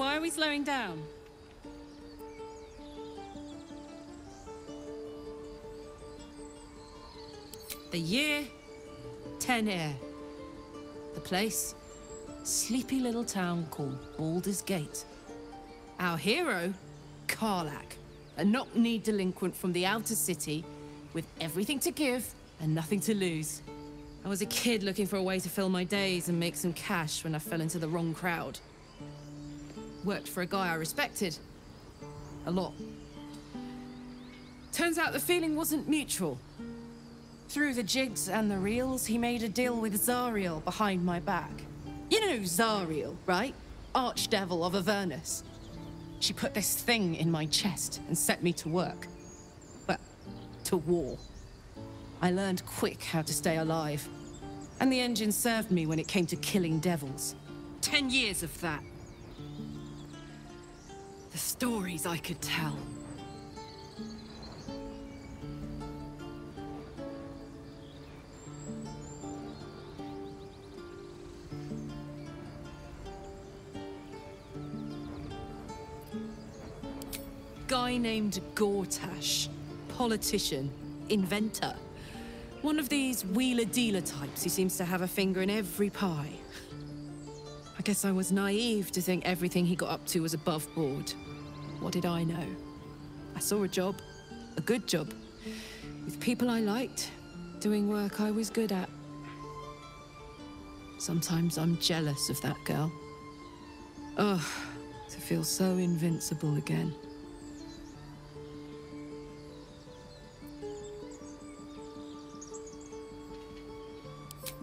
why are we slowing down? The year, ten air. The place, sleepy little town called Baldur's Gate. Our hero, Karlach, a knock-knee delinquent from the outer city with everything to give and nothing to lose. I was a kid looking for a way to fill my days and make some cash when I fell into the wrong crowd. Worked for a guy I respected. A lot. Turns out the feeling wasn't mutual. Through the jigs and the reels, he made a deal with Zariel behind my back. You know Zariel, right? Archdevil of Avernus. She put this thing in my chest and set me to work. Well, to war. I learned quick how to stay alive. And the engine served me when it came to killing devils. Ten years of that. Stories I could tell. Guy named Gortash. Politician. Inventor. One of these wheeler-dealer types who seems to have a finger in every pie. I guess I was naive to think everything he got up to was above board. What did I know? I saw a job, a good job, with people I liked, doing work I was good at. Sometimes I'm jealous of that girl. Ugh, to feel so invincible again.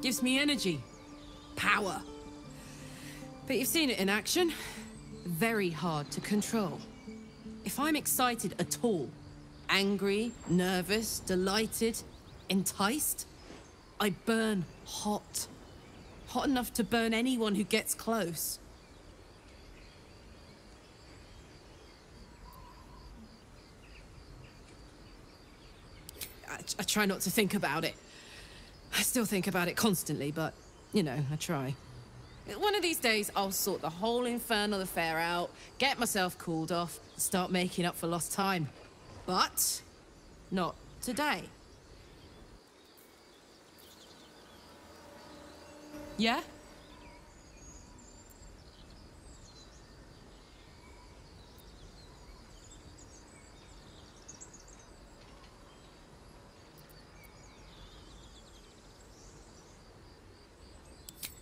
Gives me energy. Power. But you've seen it in action. Very hard to control. If I'm excited at all, angry, nervous, delighted, enticed, I burn hot. Hot enough to burn anyone who gets close. I, I try not to think about it. I still think about it constantly, but, you know, I try. One of these days, I'll sort the whole infernal affair out, get myself cooled off, start making up for lost time. But, not today. Yeah?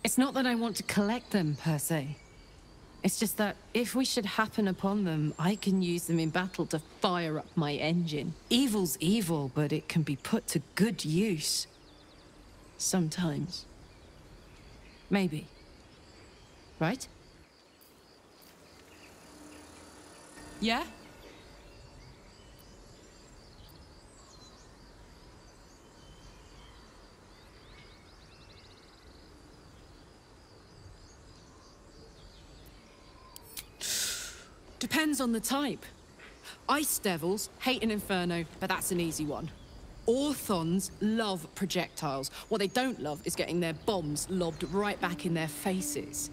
It's not that I want to collect them, per se. It's just that if we should happen upon them, I can use them in battle to fire up my engine. Evil's evil, but it can be put to good use. Sometimes. Maybe. Right? Yeah? Depends on the type. Ice Devils hate an inferno, but that's an easy one. Orthons love projectiles. What they don't love is getting their bombs lobbed right back in their faces.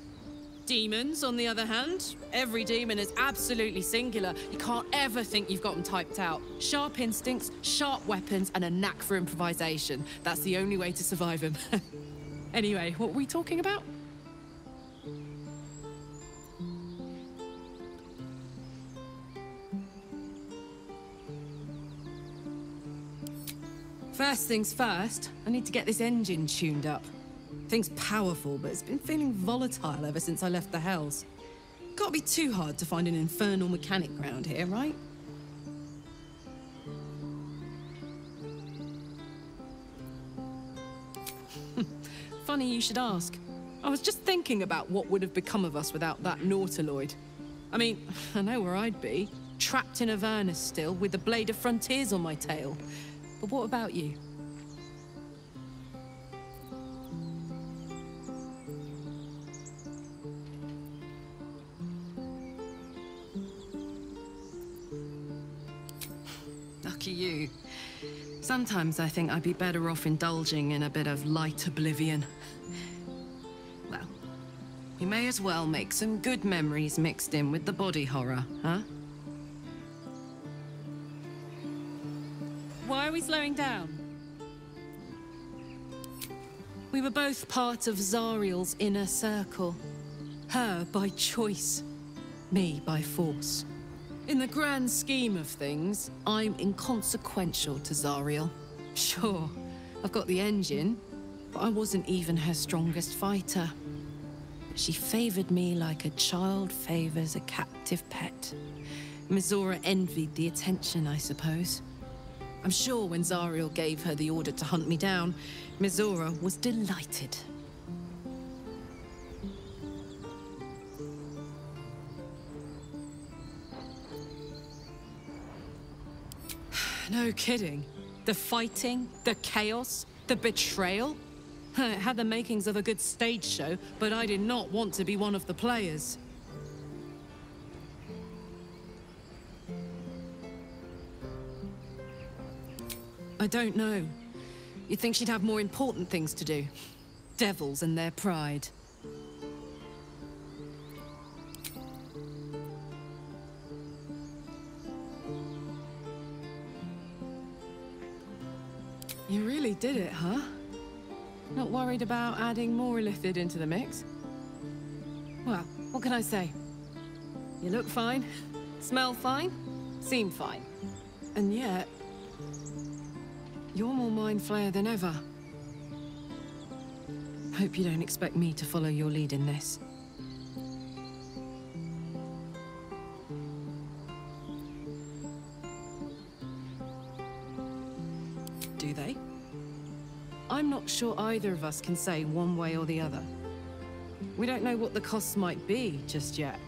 Demons, on the other hand, every demon is absolutely singular. You can't ever think you've got them typed out. Sharp instincts, sharp weapons, and a knack for improvisation. That's the only way to survive them. anyway, what were we talking about? First things first, I need to get this engine tuned up. Thing's powerful, but it's been feeling volatile ever since I left the Hells. Can't be too hard to find an infernal mechanic around here, right? Funny you should ask. I was just thinking about what would have become of us without that Nautiloid. I mean, I know where I'd be. Trapped in Avernus still, with the Blade of Frontiers on my tail. But what about you? Lucky you. Sometimes I think I'd be better off indulging in a bit of light oblivion. Well, You may as well make some good memories mixed in with the body horror, huh? Are we slowing down? We were both part of Zariel's inner circle. Her by choice, me by force. In the grand scheme of things, I'm inconsequential to Zariel. Sure, I've got the engine, but I wasn't even her strongest fighter. She favored me like a child favors a captive pet. Mizora envied the attention, I suppose. I'm sure when Zariel gave her the order to hunt me down, Mizora was delighted. no kidding. The fighting, the chaos, the betrayal. It had the makings of a good stage show, but I did not want to be one of the players. I don't know. You'd think she'd have more important things to do. Devils and their pride. You really did it, huh? Not worried about adding more illithid into the mix? Well, what can I say? You look fine, smell fine, seem fine. And yet, you're more mind flayer than ever. Hope you don't expect me to follow your lead in this. Do they? I'm not sure either of us can say one way or the other. We don't know what the costs might be just yet.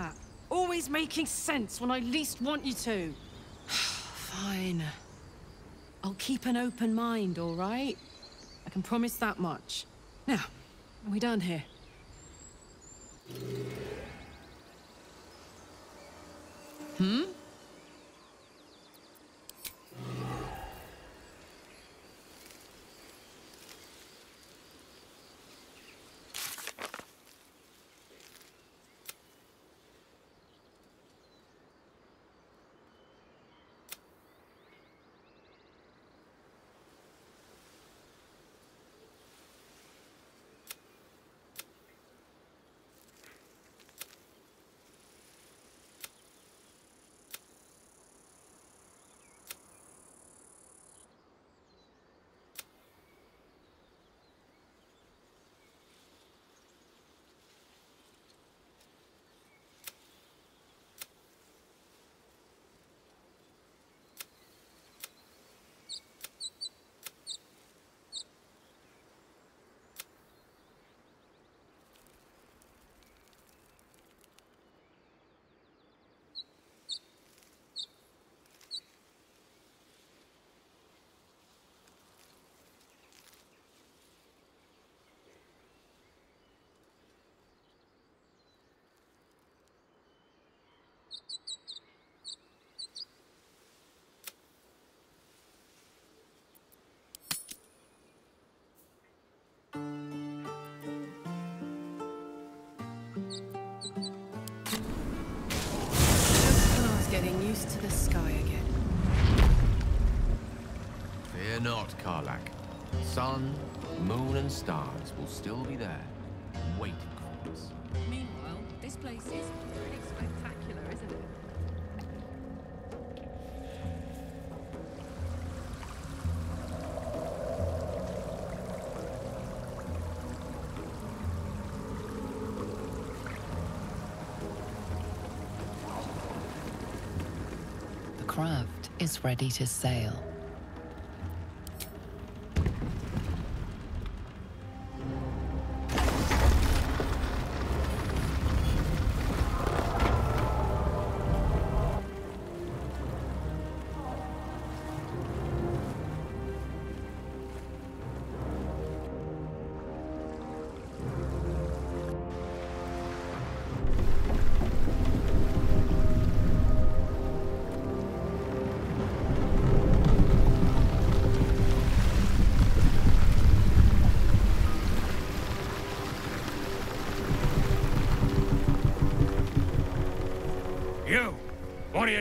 That? Always making sense when I least want you to. Fine. I'll keep an open mind, all right? I can promise that much. Now, are we done here? Hmm? Getting used to the sky again. Fear not, Karlach. Sun, moon, and stars will still be there, waiting is ready to sail.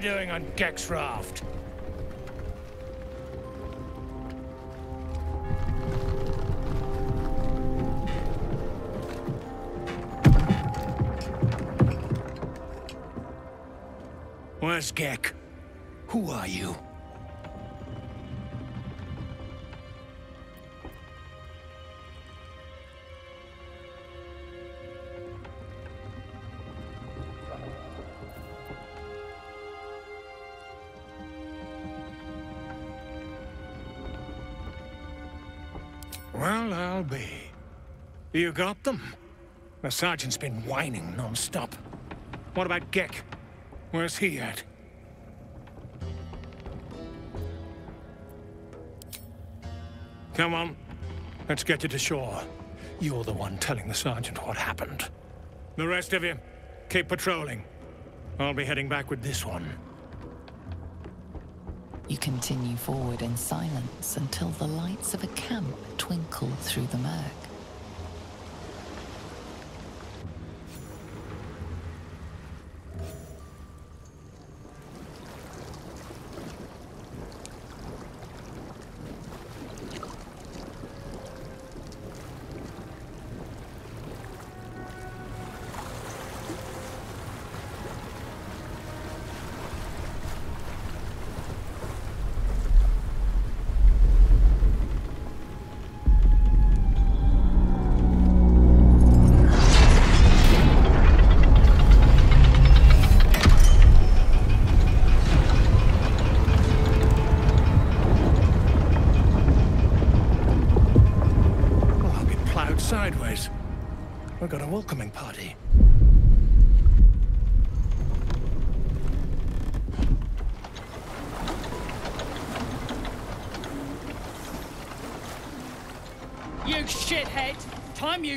You doing on Geck's raft? Where's Geck? Who are you? You got them? The sergeant's been whining non-stop. What about Geck? Where's he at? Come on. Let's get you to shore. You're the one telling the sergeant what happened. The rest of you, keep patrolling. I'll be heading back with this one. You continue forward in silence until the lights of a camp twinkle through the murk.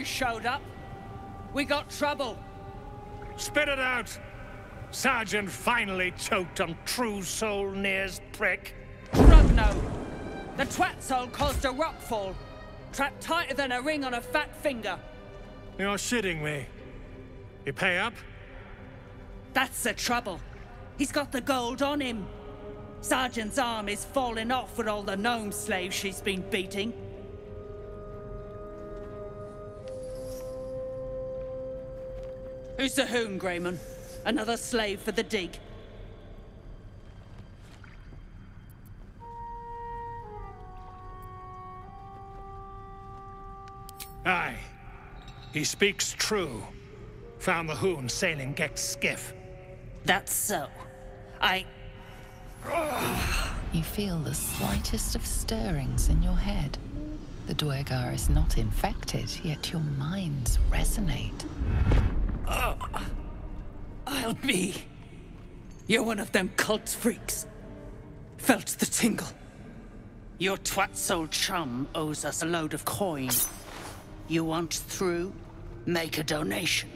You showed up, we got trouble. Spit it out! Sergeant finally choked on true soul Nere's prick. Rugno! The twat soul caused a rockfall. Trapped tighter than a ring on a fat finger. You're shitting me. You pay up? That's the trouble. He's got the gold on him. Sergeant's arm is falling off with all the gnome slaves she's been beating. Who's the hoon, Grayman? Another slave for the dig. Aye. He speaks true. Found the Hoon sailing Geck's skiff. That's so. I. You feel the slightest of stirrings in your head. The Duergar is not infected, yet your minds resonate. I'll be. You're one of them cult freaks. Felt the tingle. Your twat soul chum owes us a load of coin. You want through? Make a donation.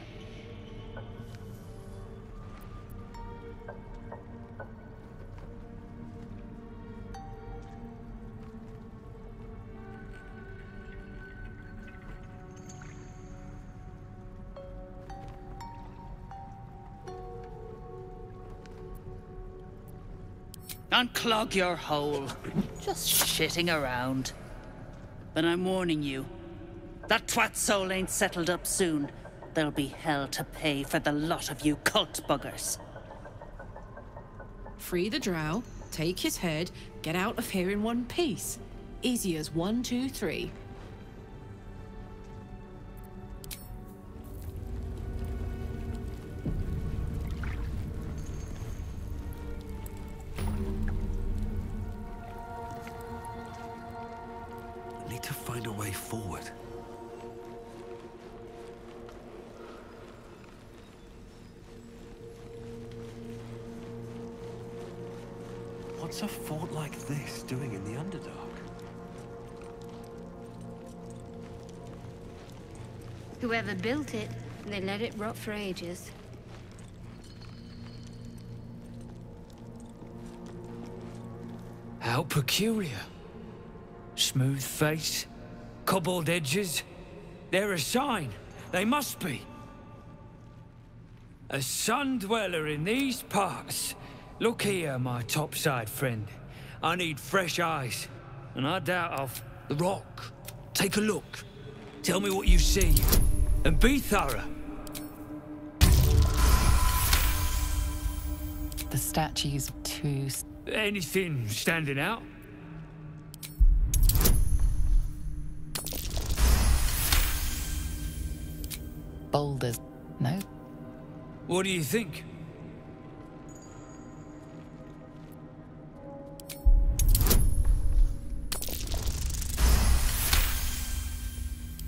Unclog your hole. Just shitting around. But I'm warning you. That twat soul ain't settled up soon. There'll be hell to pay for the lot of you cult buggers. Free the drow, take his head, get out of here in one piece. Easy as one, two, three. Way forward. What's a fort like this doing in the Underdark? Whoever built it, they let it rot for ages. How peculiar. Smooth face, cobbled edges. They're a sign. They must be. A sun dweller in these parts Look here, my topside friend. I need fresh eyes, and I doubt I'll... The rock. Take a look. Tell me what you see, and be thorough. The statue's too... Anything standing out? Boulders. No? What do you think?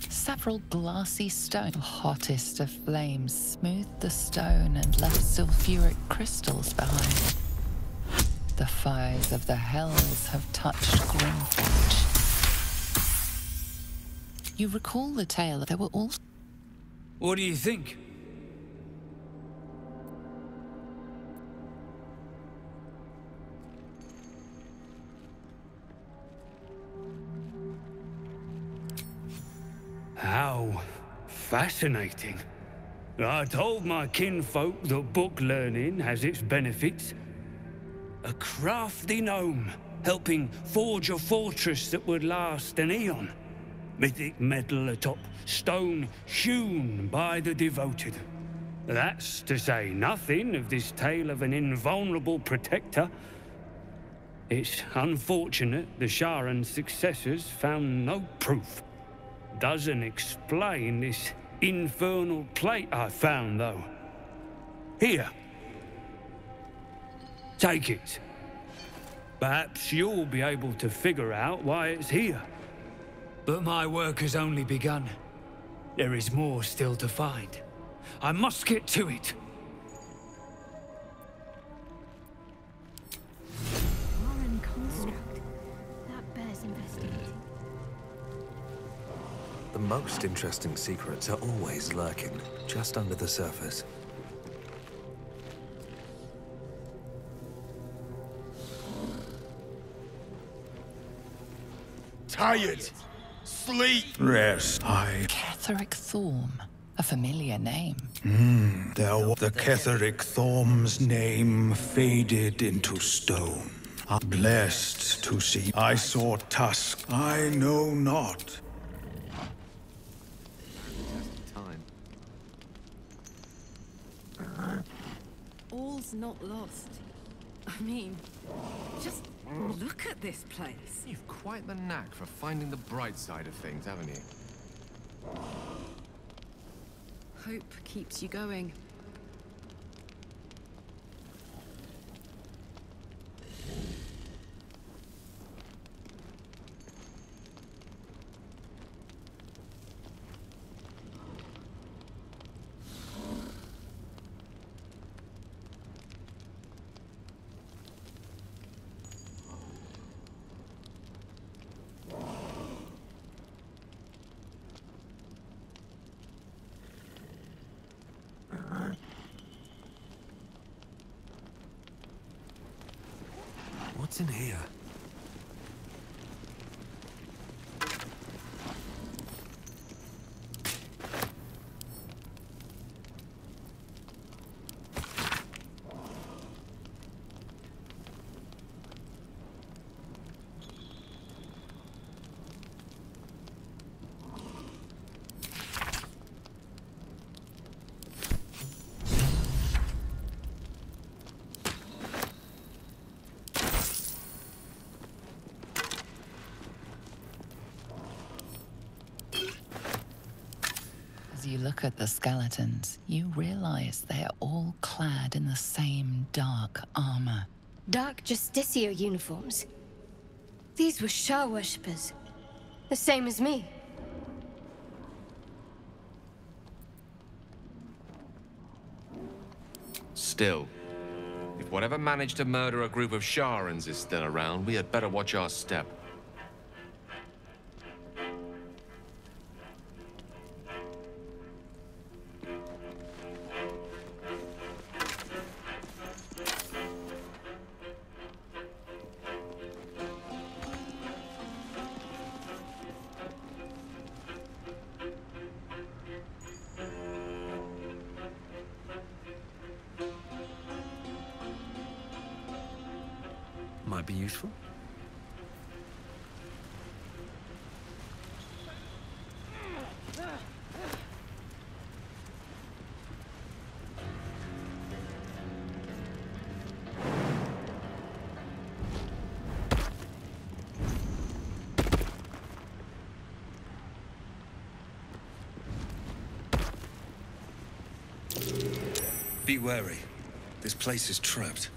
Several glassy stone, hottest of flames, smoothed the stone and left sulfuric crystals behind. The fires of the hells have touched Grimforge. You recall the tale that there were also What do you think? How fascinating. I told my kinfolk that book learning has its benefits. A crafty gnome, helping forge a fortress that would last an eon. Mythic metal atop stone hewn by the devoted. That's to say nothing of this tale of an invulnerable protector. It's unfortunate the Sharran's successors found no proof. Doesn't explain this infernal plate I found, though. Here. Take it. Perhaps you'll be able to figure out why it's here. But my work has only begun. There is more still to find. I must get to it. Foreign construct. That bears investigating. The most interesting secrets are always lurking, just under the surface. Tired. Sleep. Rest. I. Ketheric Thorm, a familiar name. Hmm. There, the Ketheric Thorm's name faded into stone. I'm blessed to see. I saw Tusk. I know not. Time. All's not lost. I mean, just look at this place. You've quite the knack for finding the bright side of things, haven't you? Hope keeps you going. In here? You look at the skeletons, you realize they are all clad in the same dark armor. Dark Justiciar uniforms. These were Shar worshippers. The same as me. Still, if whatever managed to murder a group of Sharrans is still around, we had better watch our step. Wary. This place is trapped.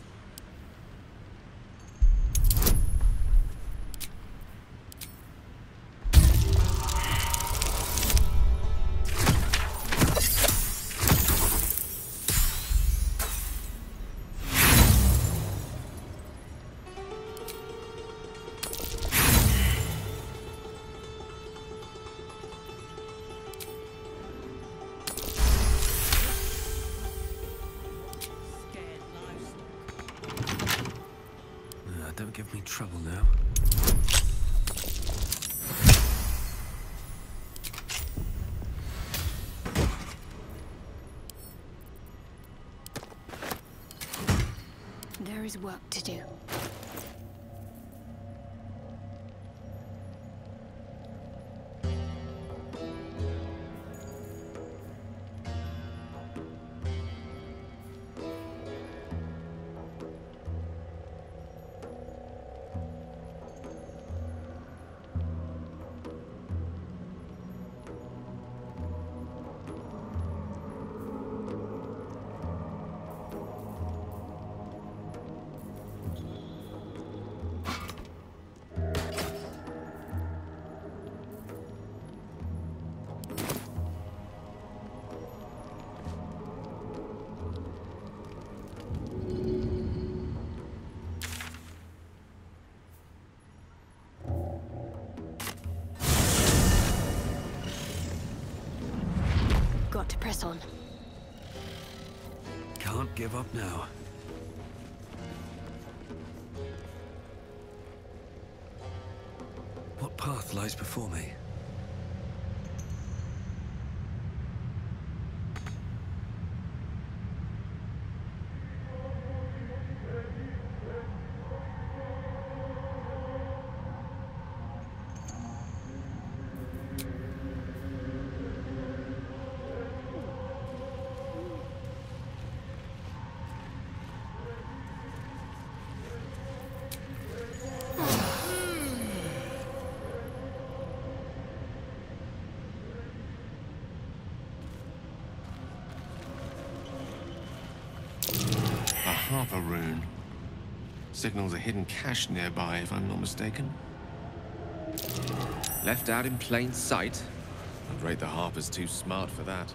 To press on. Can't give up now. What path lies before me? Signals a hidden cache nearby, if I'm not mistaken. Left out in plain sight? I'd rate the Harpers too smart for that.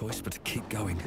Choice but to keep going.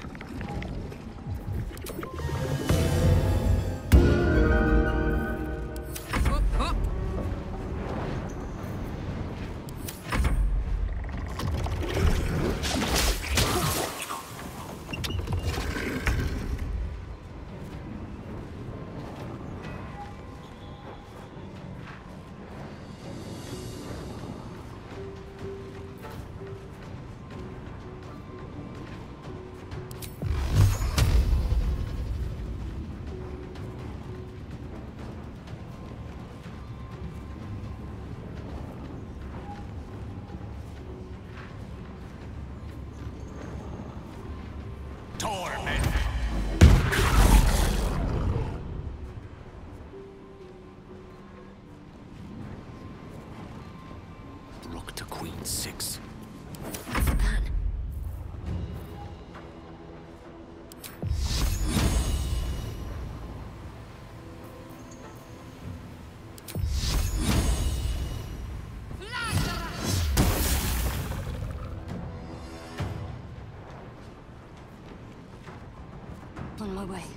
My way.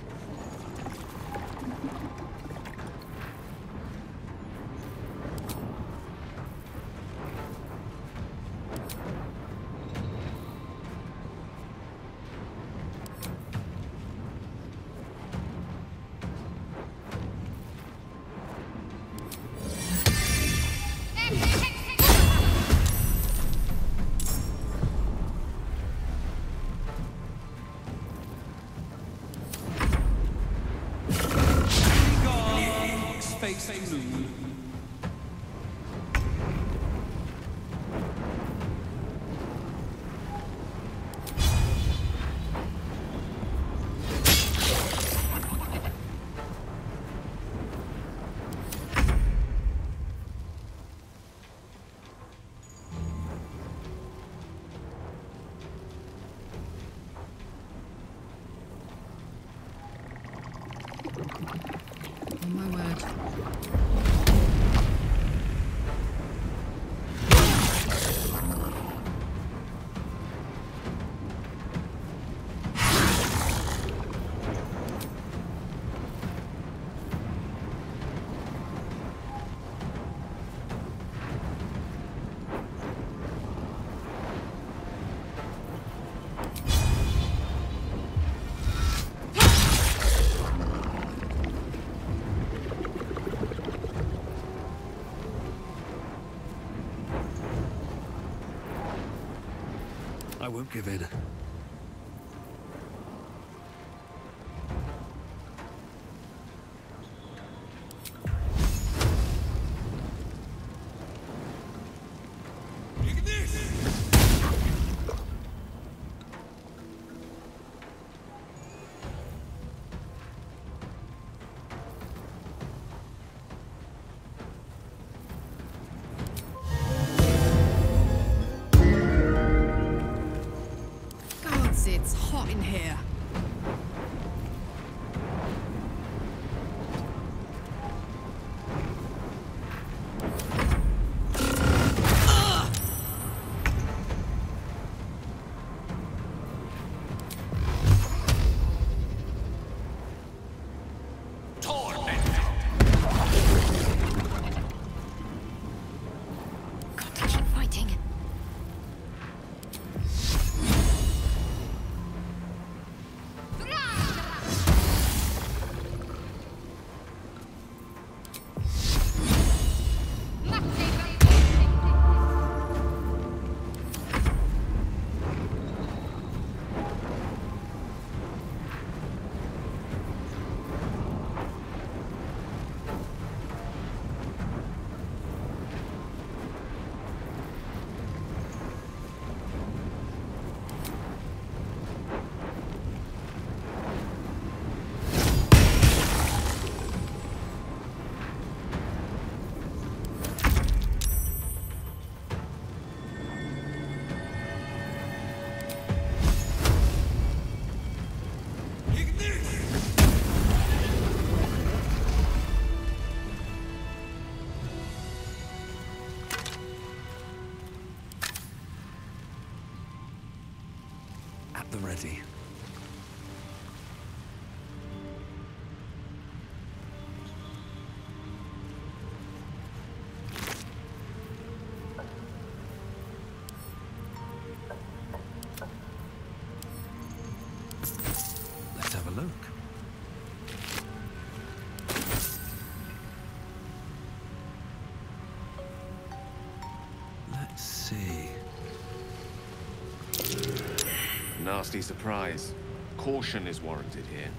I won't give in. Nasty surprise. Caution is warranted here.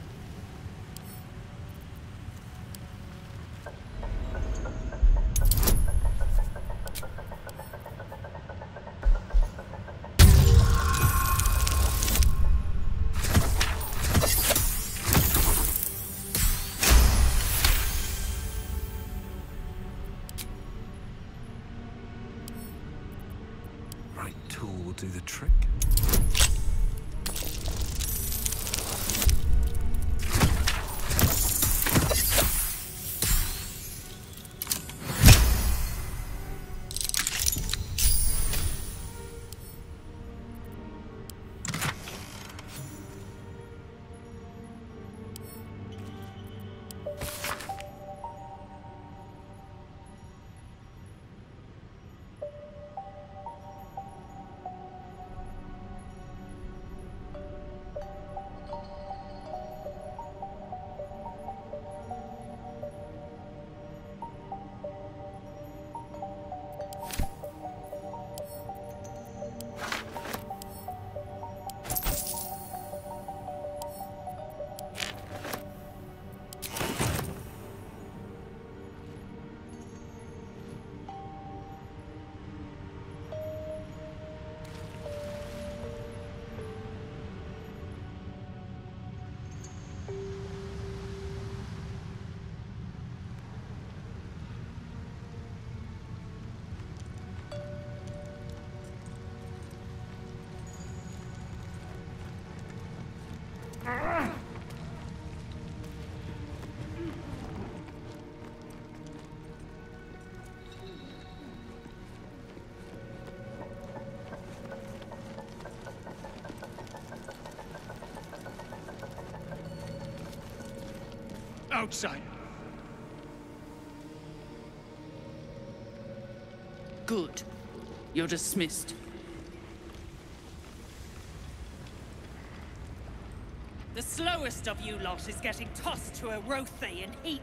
Outside. Good. You're dismissed. The slowest of you lot is getting tossed to a Rothe in heat.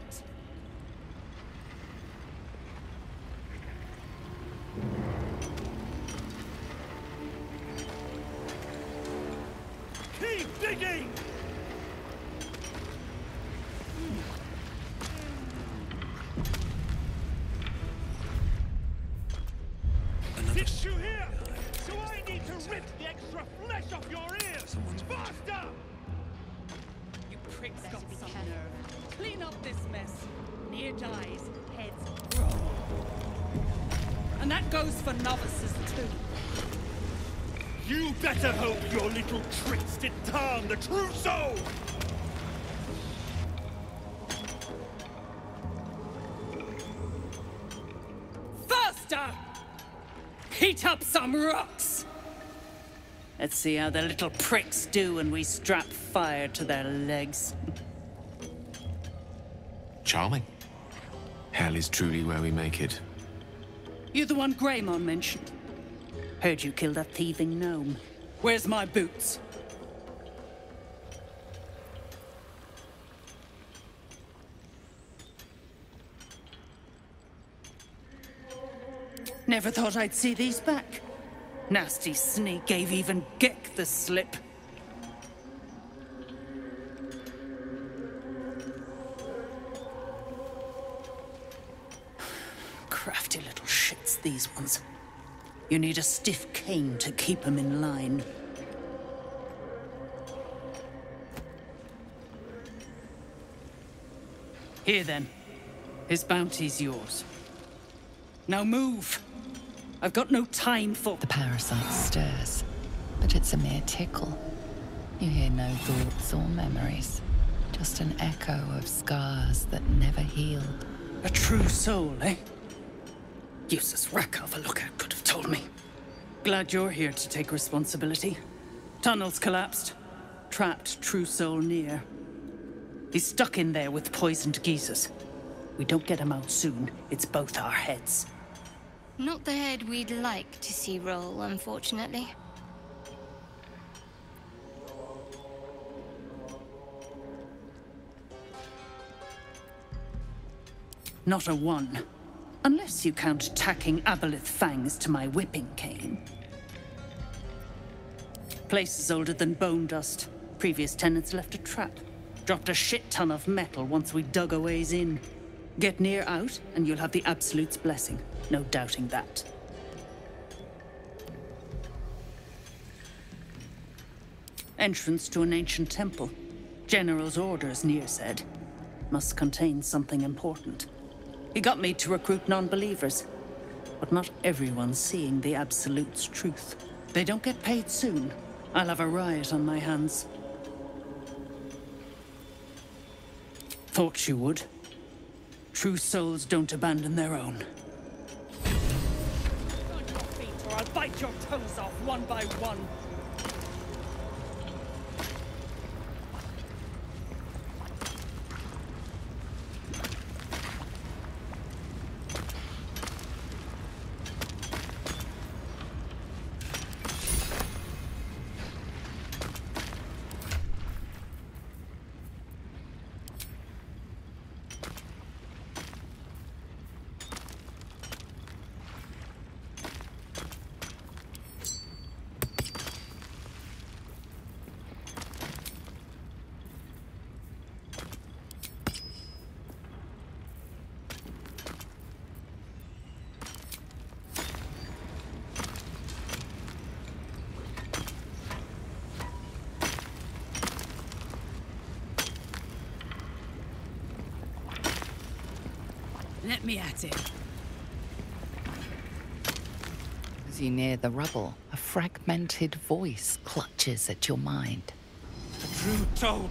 Let's see how the little pricks do when we strap fire to their legs. Charming. Hell is truly where we make it. You're the one Greymon mentioned. Heard you killed that thieving gnome. Where's my boots? Never thought I'd see these back. Nasty sneak gave even Gek the slip. Crafty little shits, these ones. You need a stiff cane to keep them in line. Here then. His bounty's yours. Now move! I've got no time for. The parasite stirs, but it's a mere tickle. You hear no thoughts or memories, just an echo of scars that never healed. A true soul, eh? Useless wreck of a lookout could have told me. Glad you're here to take responsibility. Tunnels collapsed. trapped True Soul near. He's stuck in there with poisoned geezers. We don't get him out soon, it's both our heads. Not the head we'd like to see roll, unfortunately. Not a one. Unless you count tacking aboleth fangs to my whipping cane. Place is older than bone dust. Previous tenants left a trap. Dropped a shit ton of metal once we dug a ways in. Get near out, and you'll have the Absolute's blessing. No doubting that. Entrance to an ancient temple. General's orders, Nere said. Must contain something important. He got me to recruit non-believers. But not everyone's seeing the Absolute's truth. They don't get paid soon. I'll have a riot on my hands. Thought you would. True souls don't abandon their own. I'll bite your toes off one by one. Me at it. As you near the rubble, a fragmented voice clutches at your mind. True soul.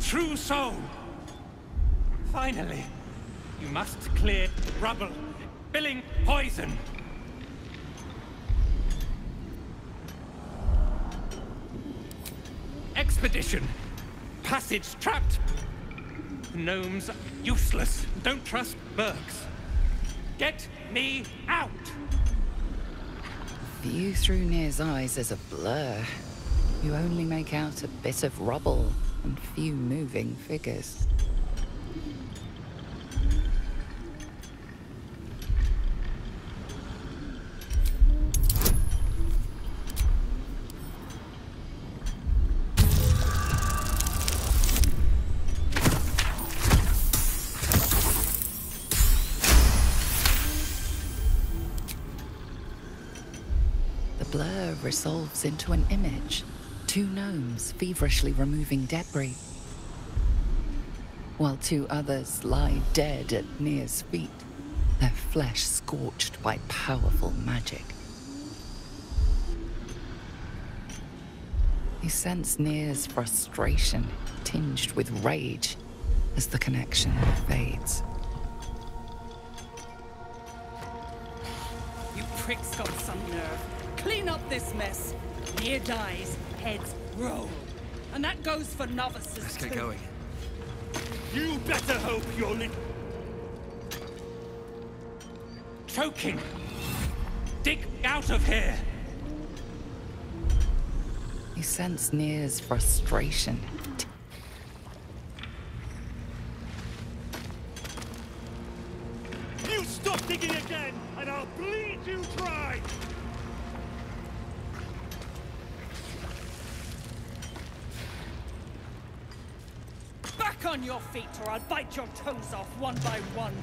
True soul. Finally. You must clear rubble. Billing poison. Expedition. Passage trapped. Gnomes useless. Don't trust Burks. Get me out. View through Nere's eyes is a blur. You only make out a bit of rubble and few moving figures. Into an image. Two gnomes feverishly removing debris, while two others lie dead at Nere's feet, their flesh scorched by powerful magic. You sense Nere's frustration tinged with rage as the connection fades. You pricks got some nerve. Clean up this mess. Nere dies, heads roll. And that goes for novices Let's get too. going. You better hope you're lit. Choking. Dig out of here. You sense Nere's frustration I'll bite your toes off one by one.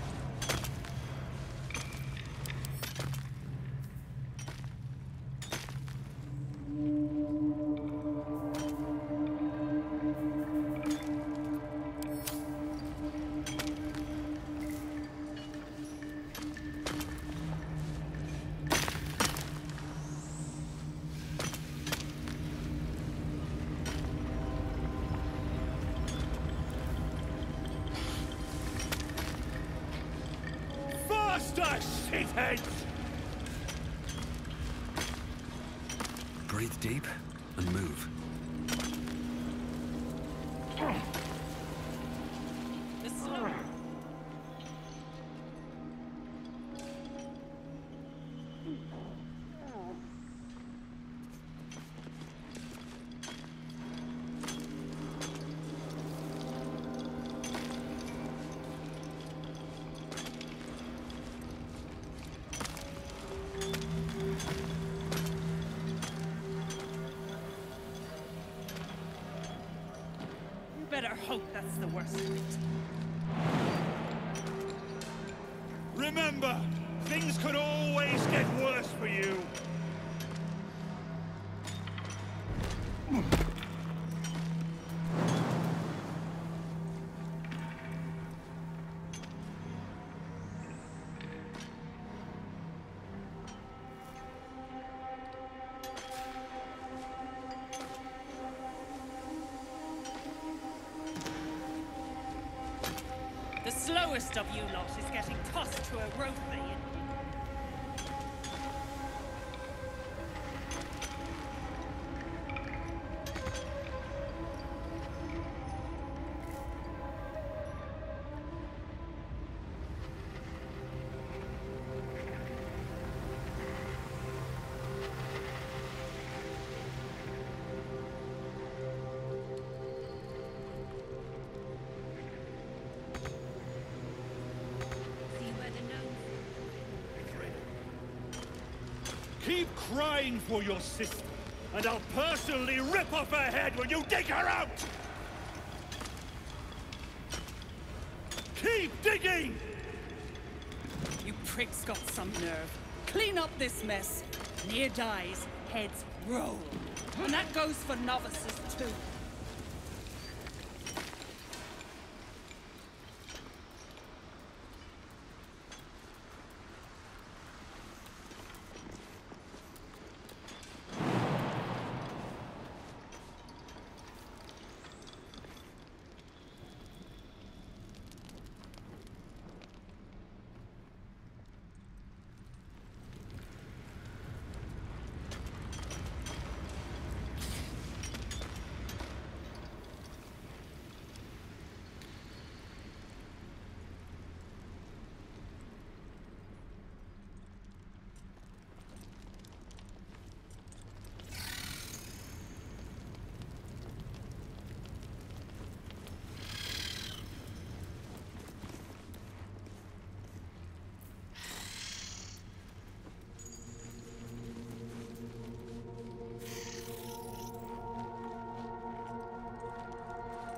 Move. Hope that's the worst of it. Slowest of you lot is getting tossed to a Rothe For your sister, and I'll personally rip off her head when you dig her out! Keep digging! You pricks got some nerve. Clean up this mess. Nere dies, heads roll. And that goes for novices too.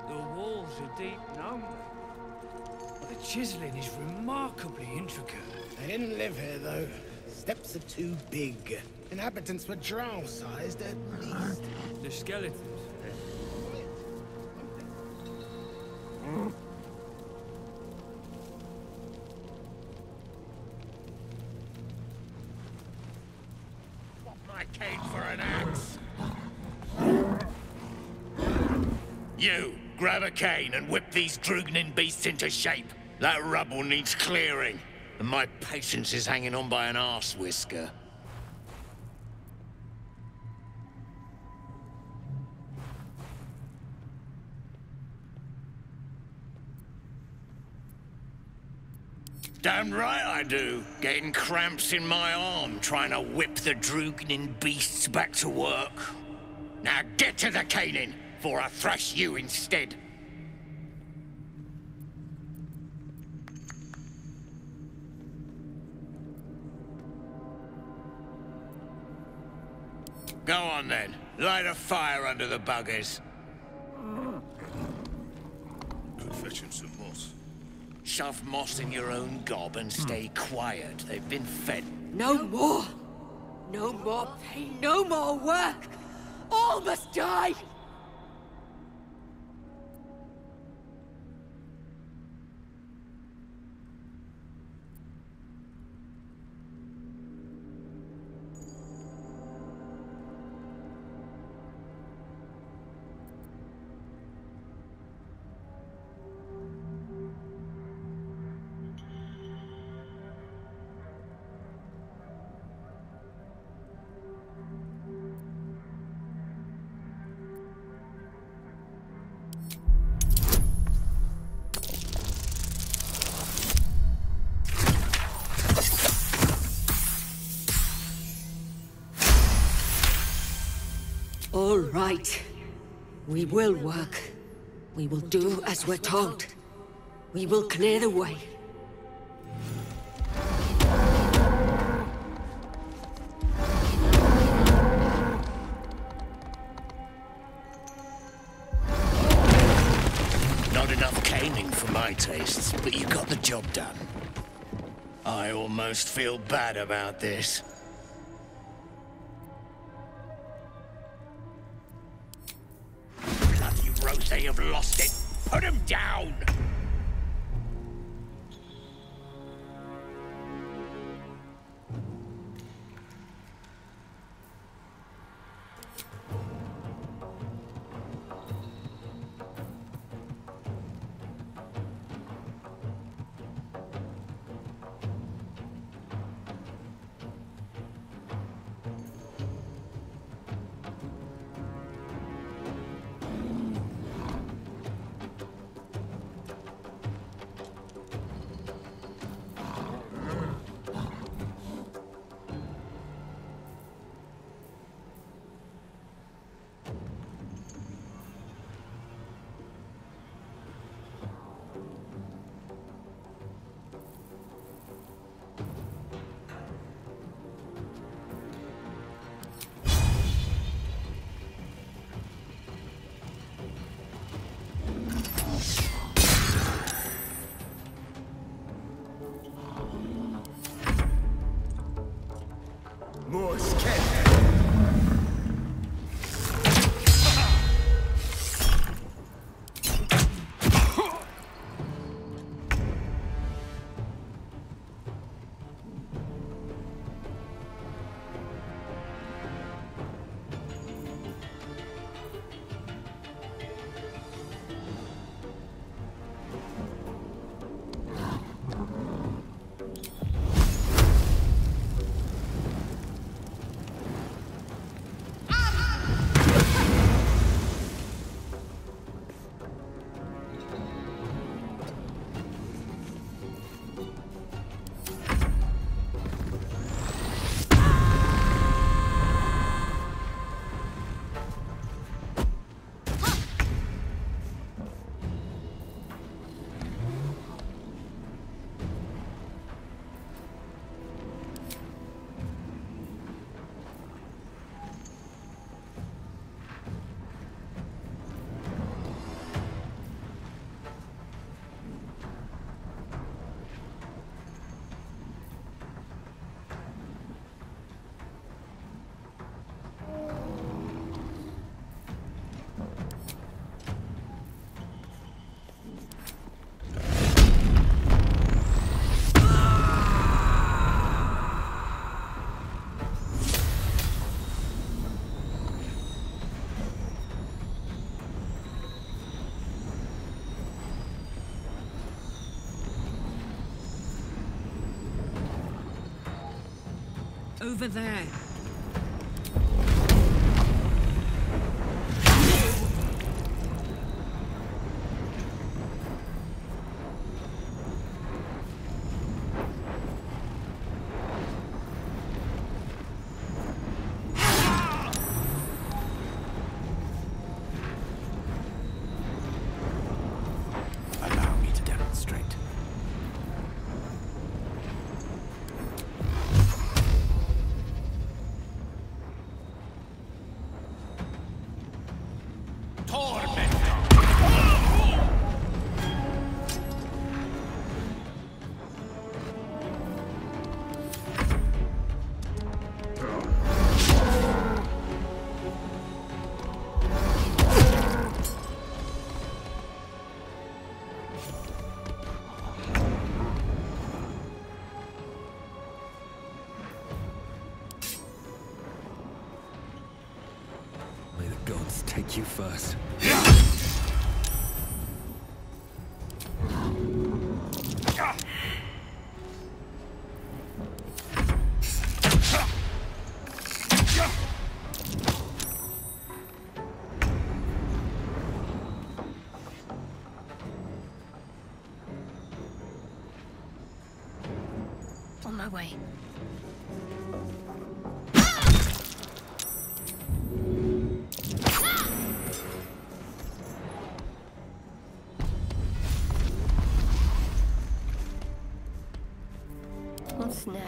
The walls are deep number. The chiseling is remarkably intricate. They didn't live here, though. Steps are too big. Inhabitants were drow-sized at least. The skeletons. Cane and whip these Drugnin beasts into shape. That rubble needs clearing, and my patience is hanging on by an arse whisker. Damn right I do. Getting cramps in my arm trying to whip the Drugnin beasts back to work. Now get to the caning, for I thrash you instead. Go on then. Light a fire under the buggers. Go fetch him some moss. Shove moss in your own gob and stay hmm. quiet. They've been fed. No more! No more pain, no more work! All must die! We will work. We will do as we're told. We will clear the way. Not enough caning for my tastes, but you got the job done. I almost feel bad about this. Over there.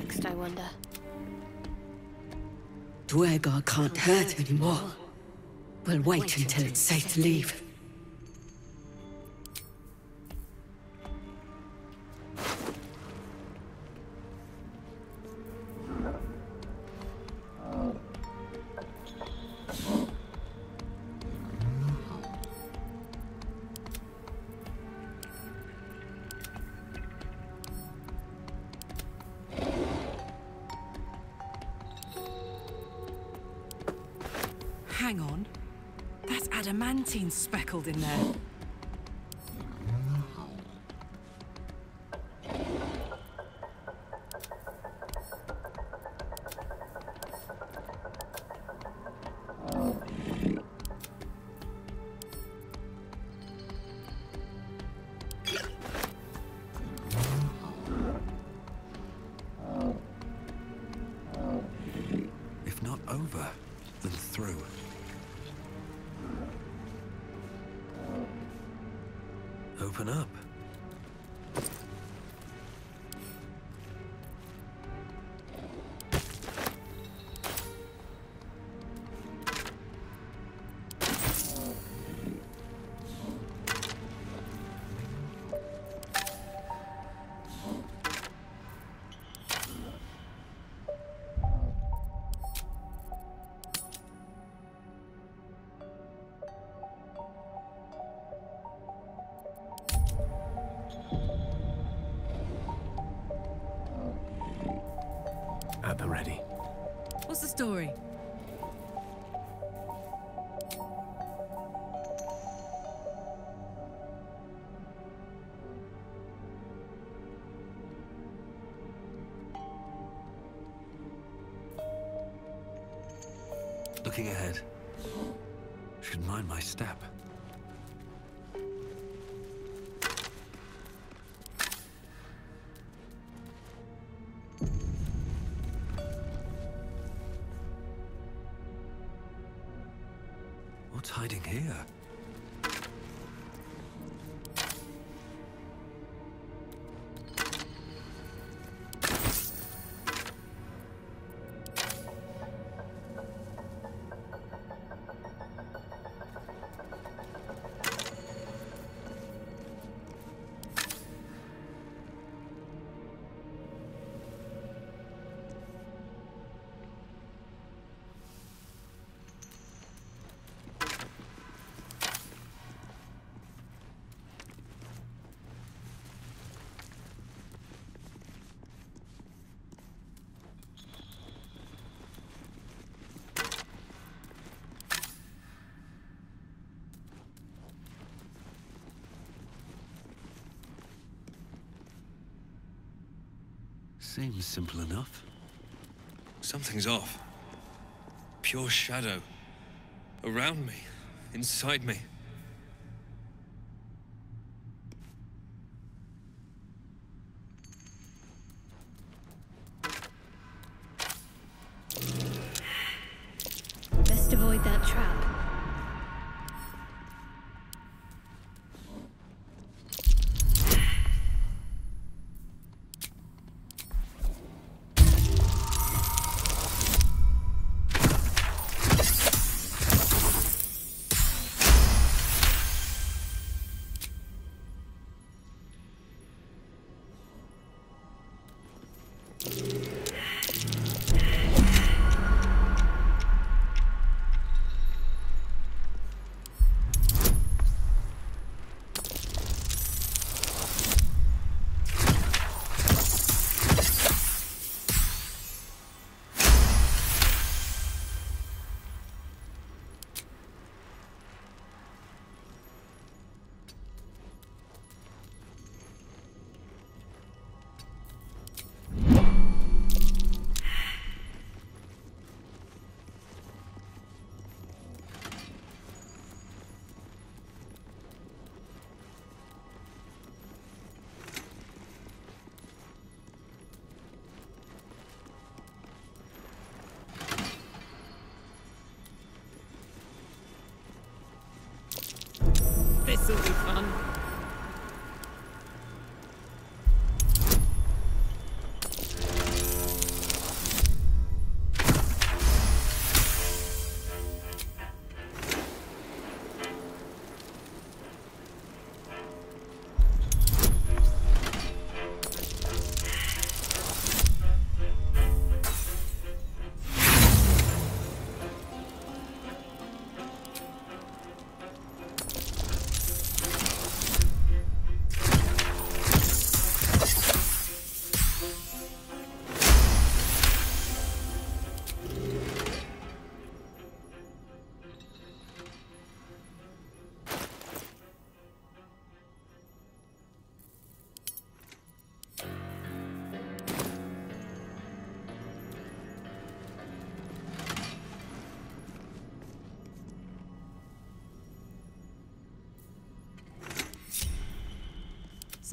Next, I wonder? Duergar can't hurt anymore. We'll wait until it's safe to leave. Adamantine speckled in there. If not over, then through. Open up. Story? Looking ahead. Should mind my step. Here? Seems simple enough. Something's off. Pure shadow. Around me. Inside me.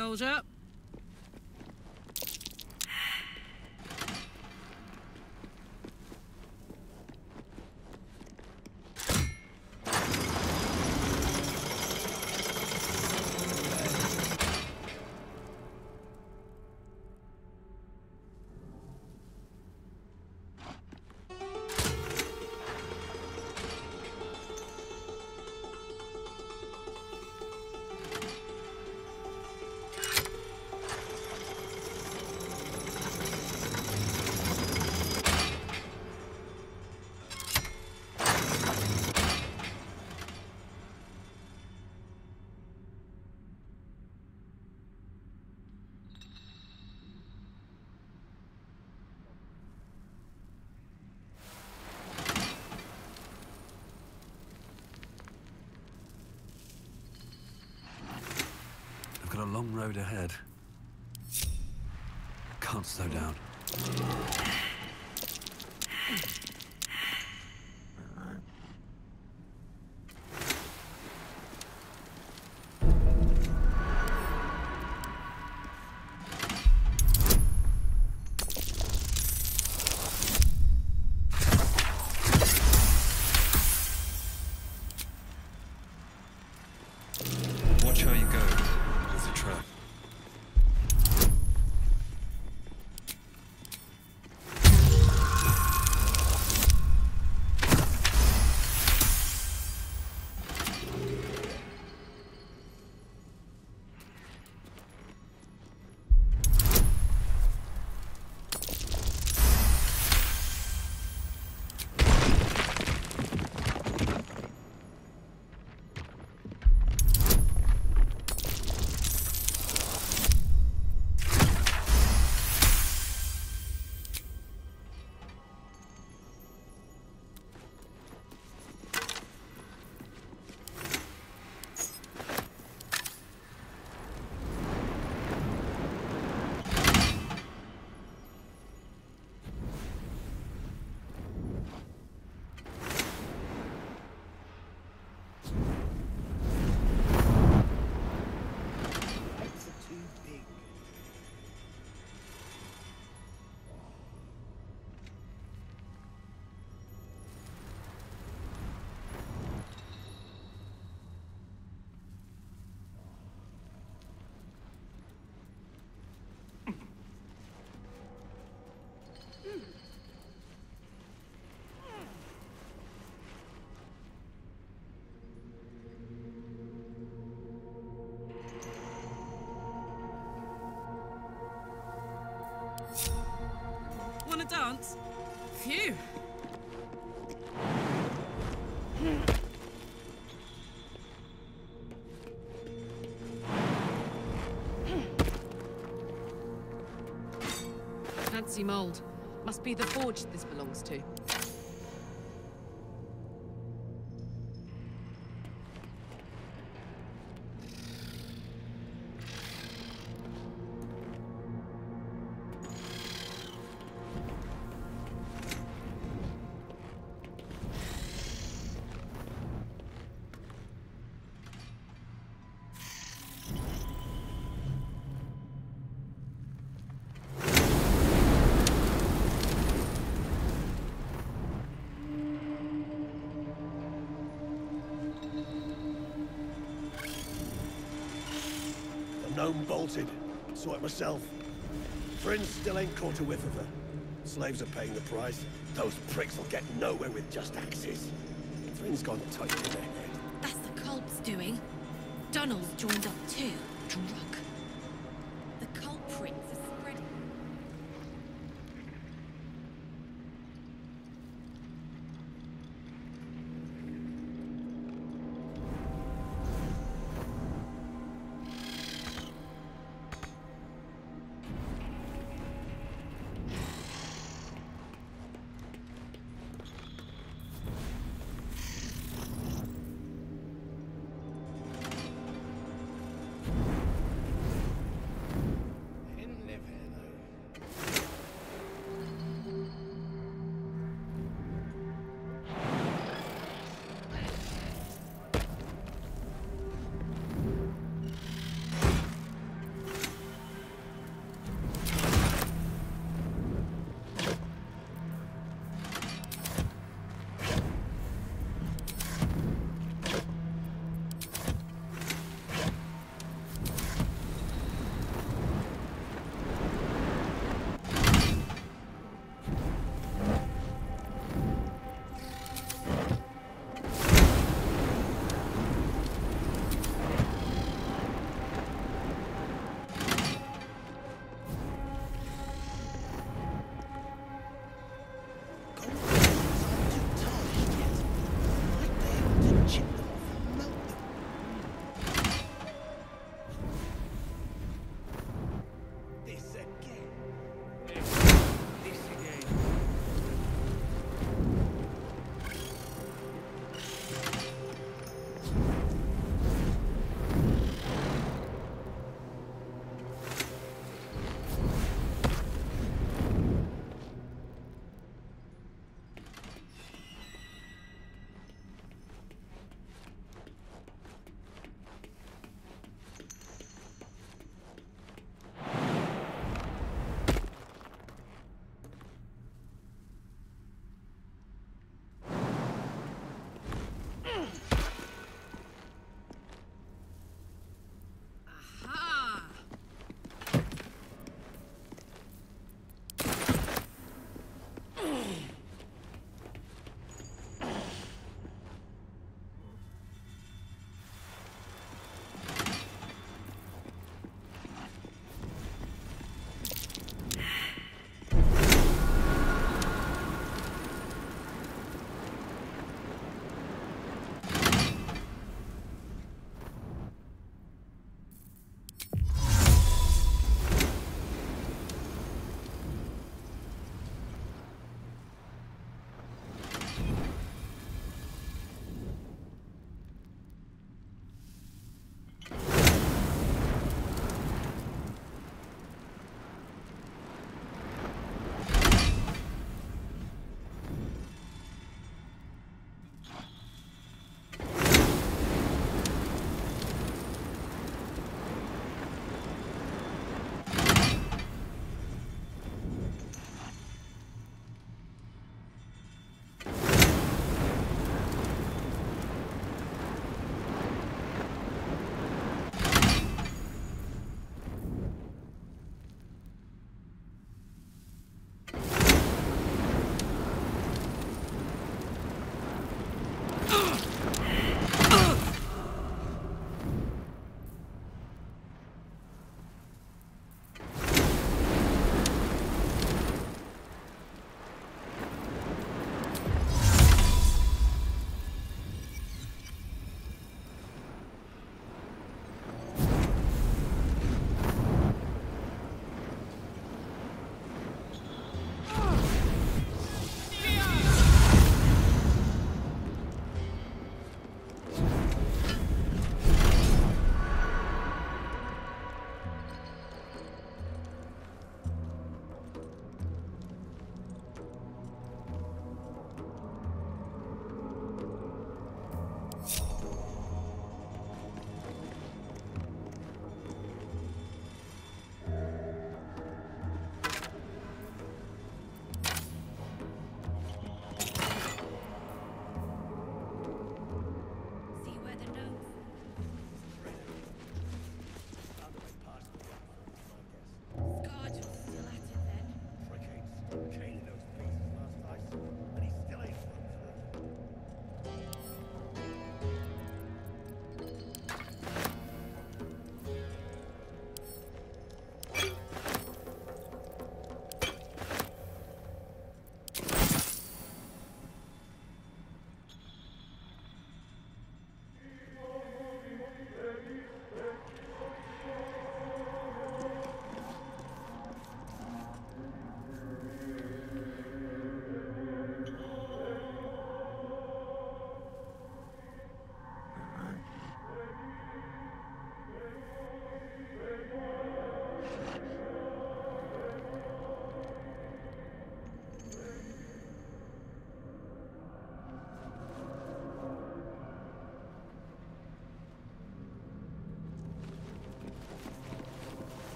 Soldier. Road ahead. Can't slow down. Dance? Phew. Fancy mold. Must be the forge this belongs to. Myself. Friends still ain't caught a whiff of her. Slaves are paying the price. Those pricks will get nowhere with just axes. Friends gone tight in their head. That's the cult's doing. Donald's joined up too. Drunk.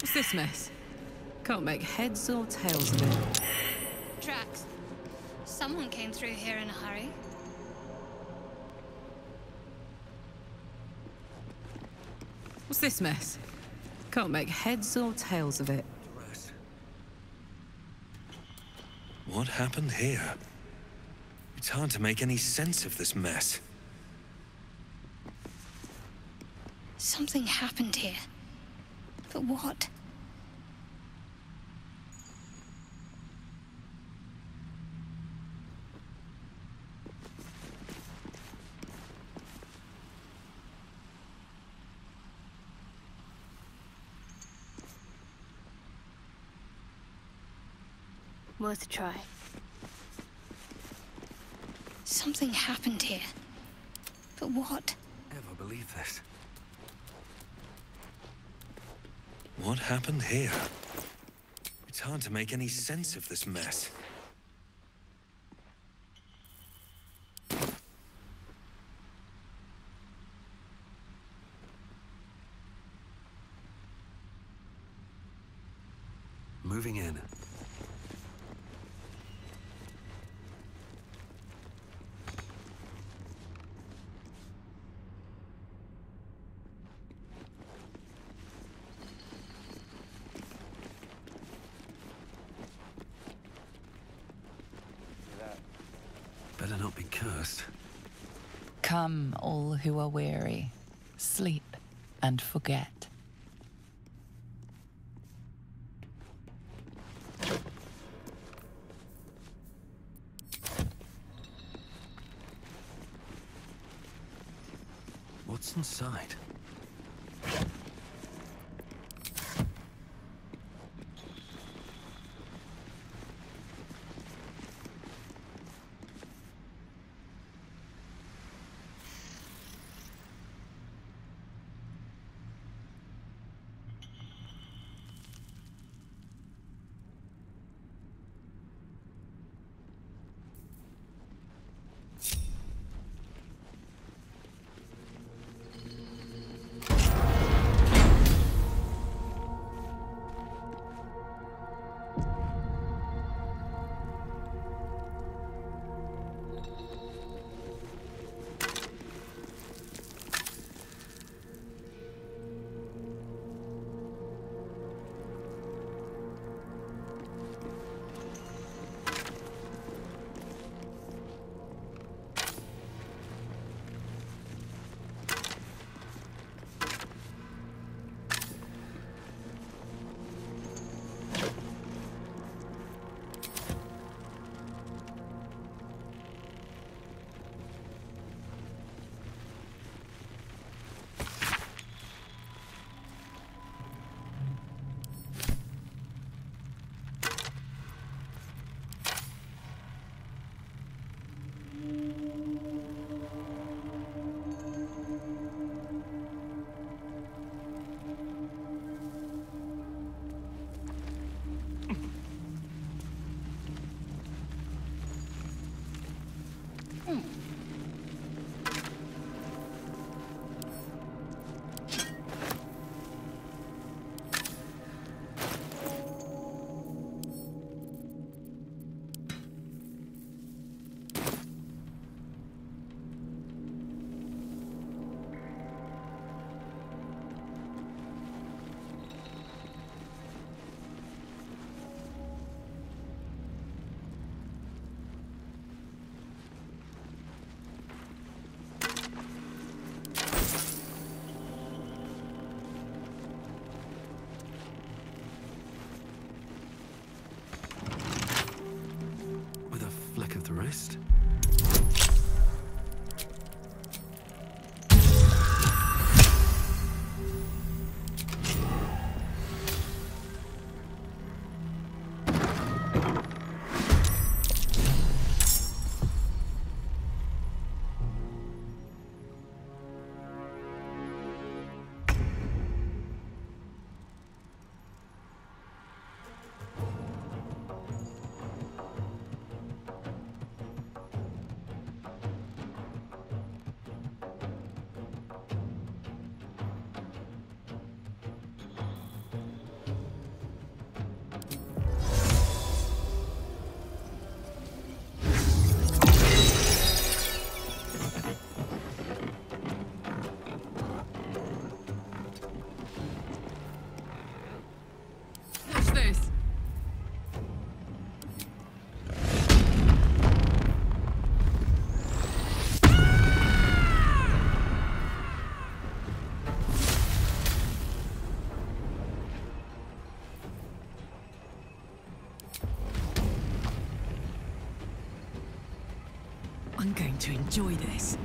What's this mess? Can't make heads or tails of it. Tracks. Someone came through here in a hurry. What's this mess? Can't make heads or tails of it. What happened here? It's hard to make any sense of this mess. Something happened here. But what? Worth a try. Something happened here. But what? Ever believe this? What happened here? It's hard to make any sense of this mess. Moving in. Better not be cursed. Come, all who are weary, sleep and forget. Enjoy this.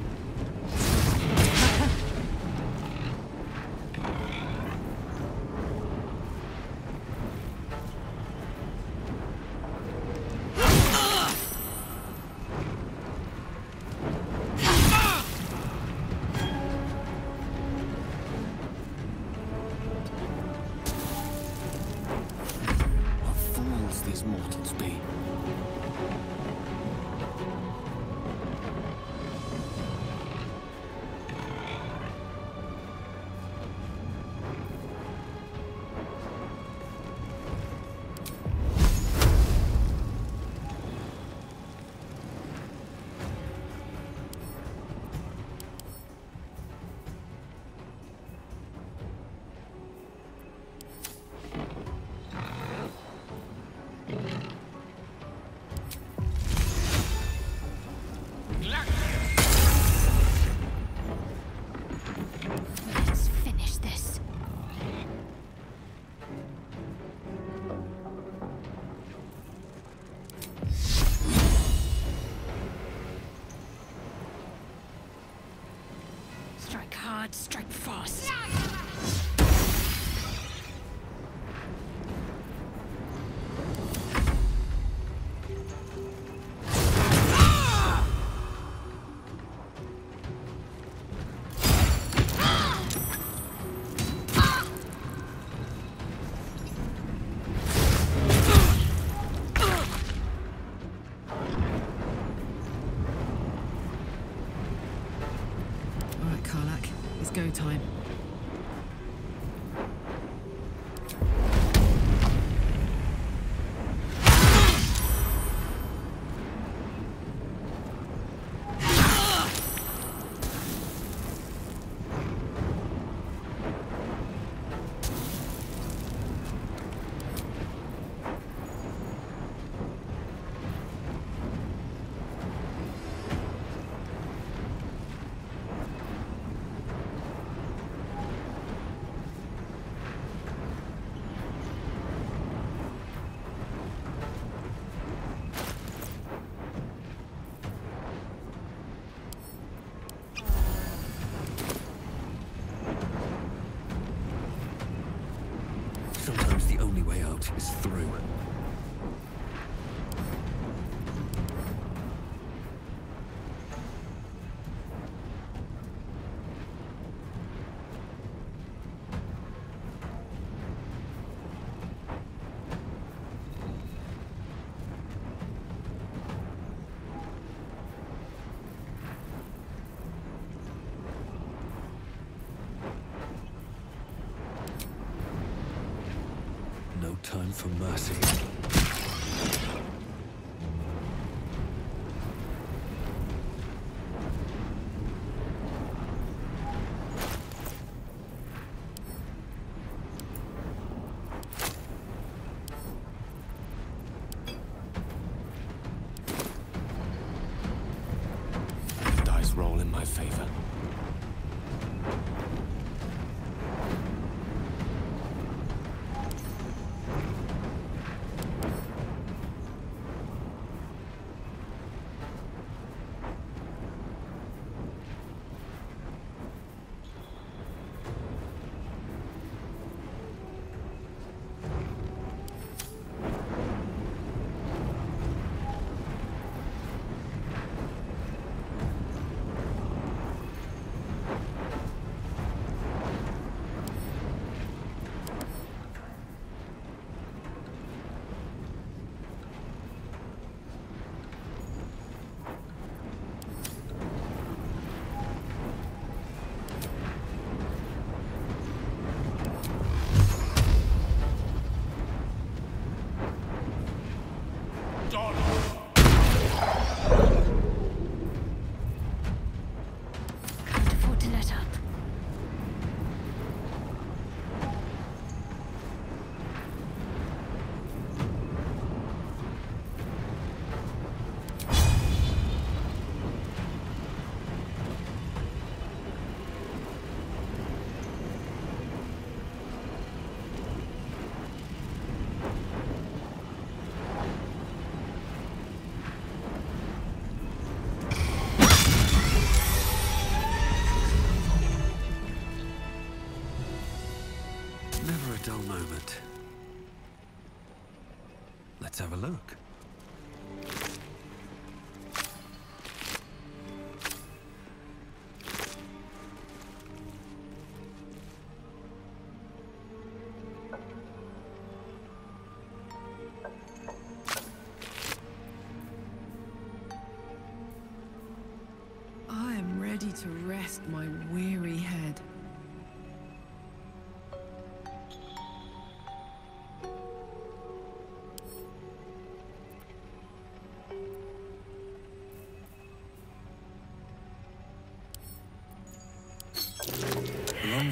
For mercy.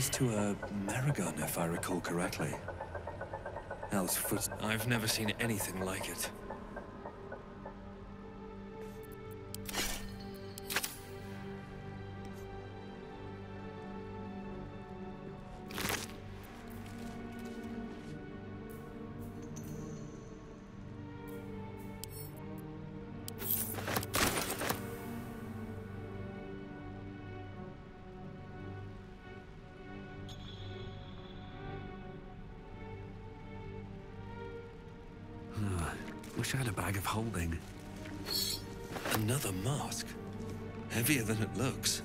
Belongs to a Maragon, if I recall correctly. Foot. I've never seen anything like it. Looks.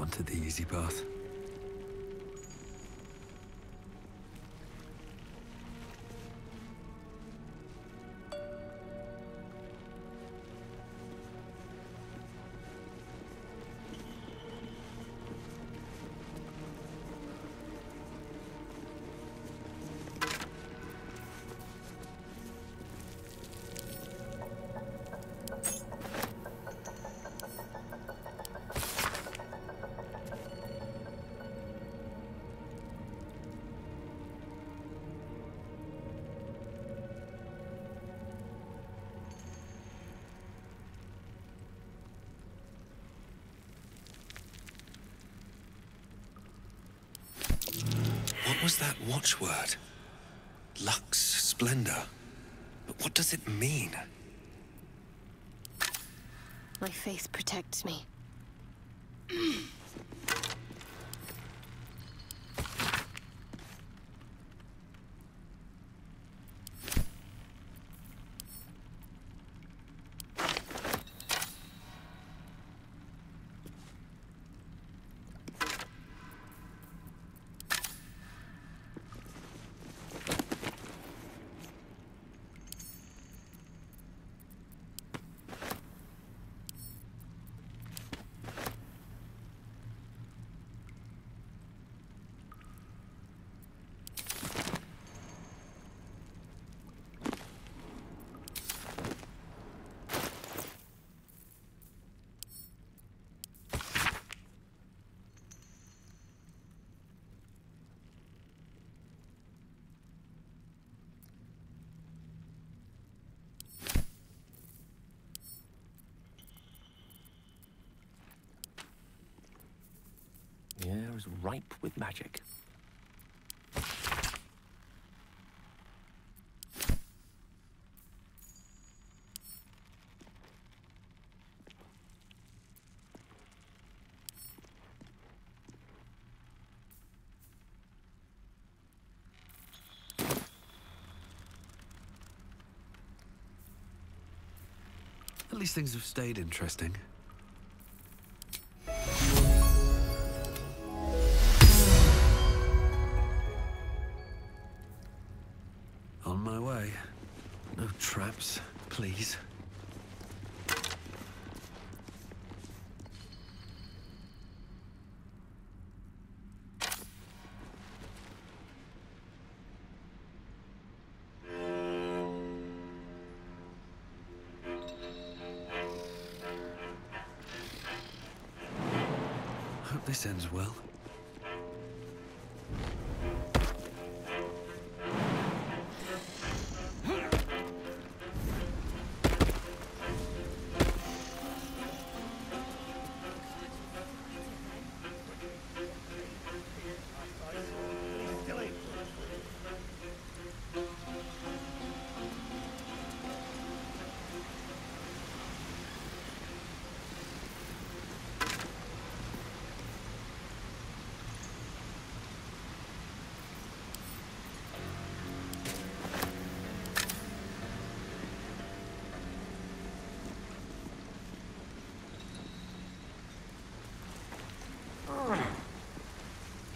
Wanted the easy path. What was that watchword? Lux Splendor. But what does it mean? My faith protects me. Is ripe with magic. At least things have stayed interesting. please. Hope this ends well.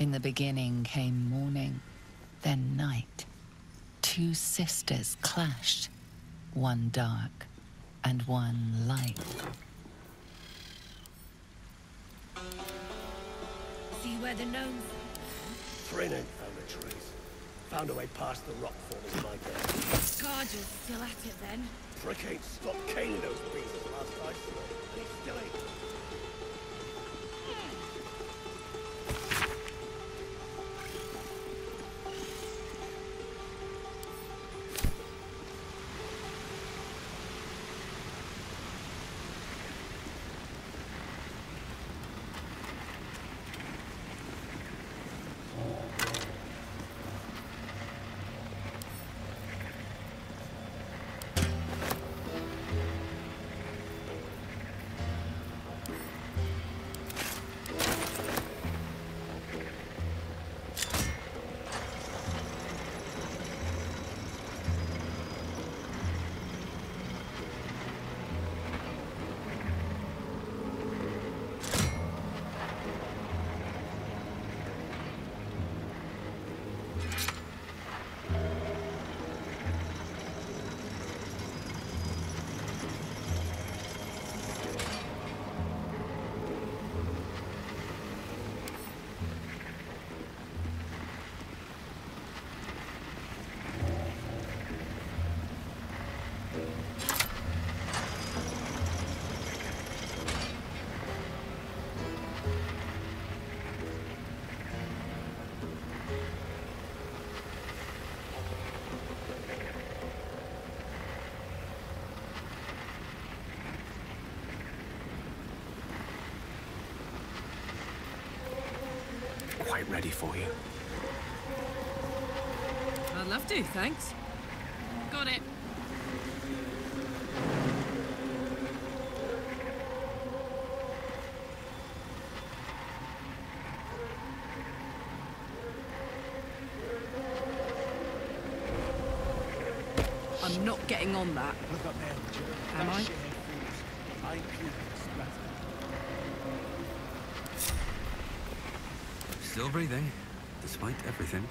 In the beginning came morning, then night. Two sisters clashed, one dark and one light. See where the gnomes Thrin ain't found a trace. Found a way past the rock falls, my guess. Scarger's still at it then. Frick ain't stopped caning those beasts last I saw. And he still ain't. Quite ready for you. I'd love to, thanks. Got it. I'm not getting on that. Look up there, Joe. Am I? That shithead fools. I include the splatter. Still breathing, despite everything.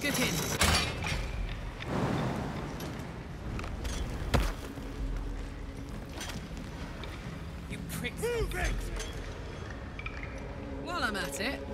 Let's get in. You pricks. Move it! While I'm at it,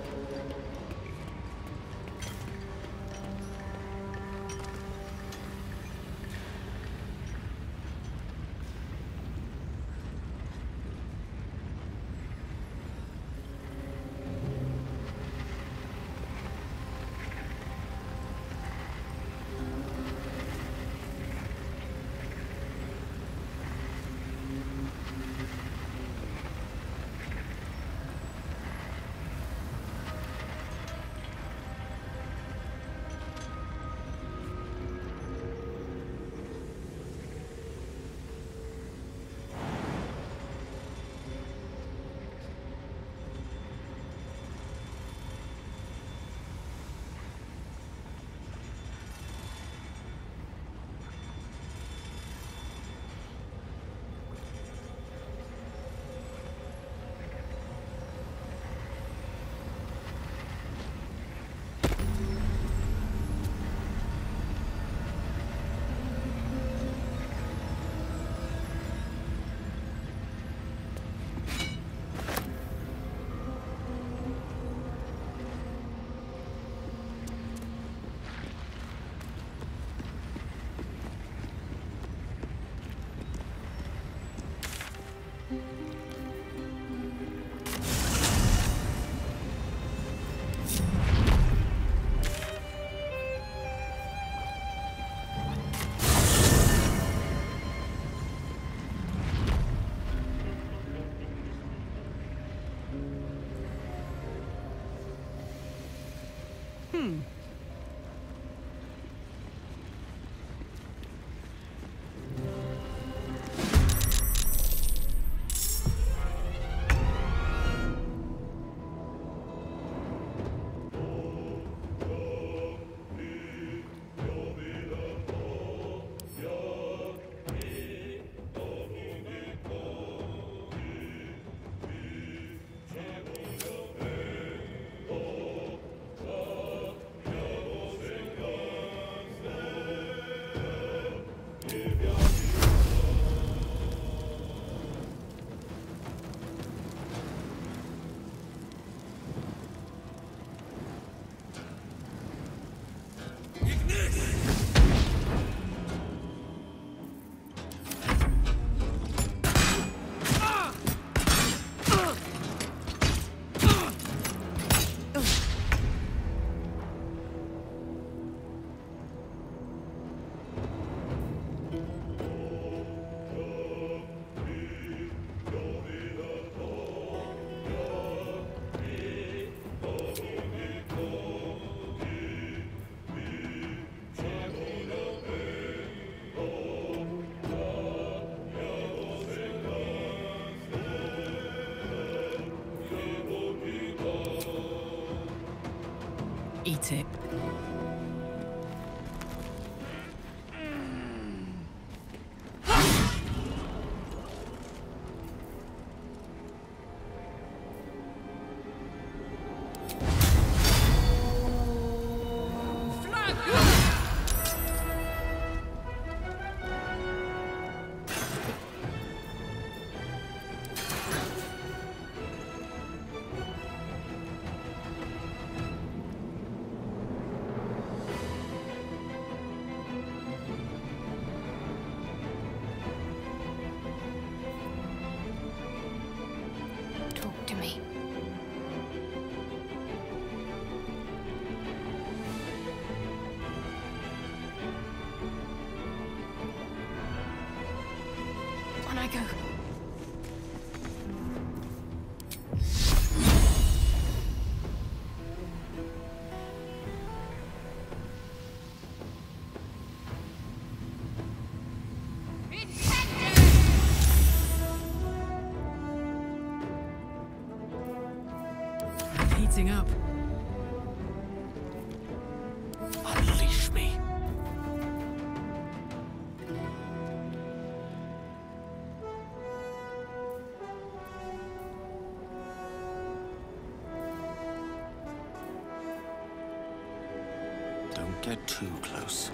too close.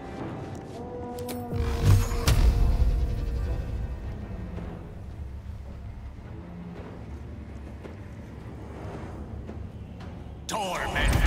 Torment!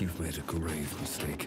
You've made a grave mistake.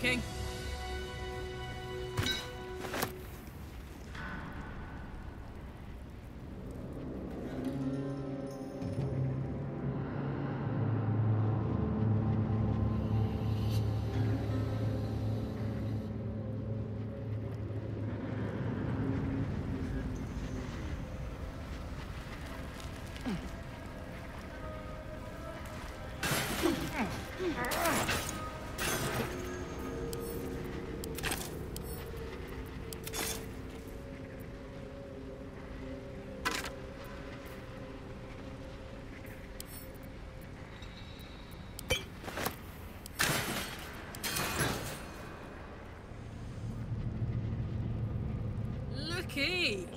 Hey, good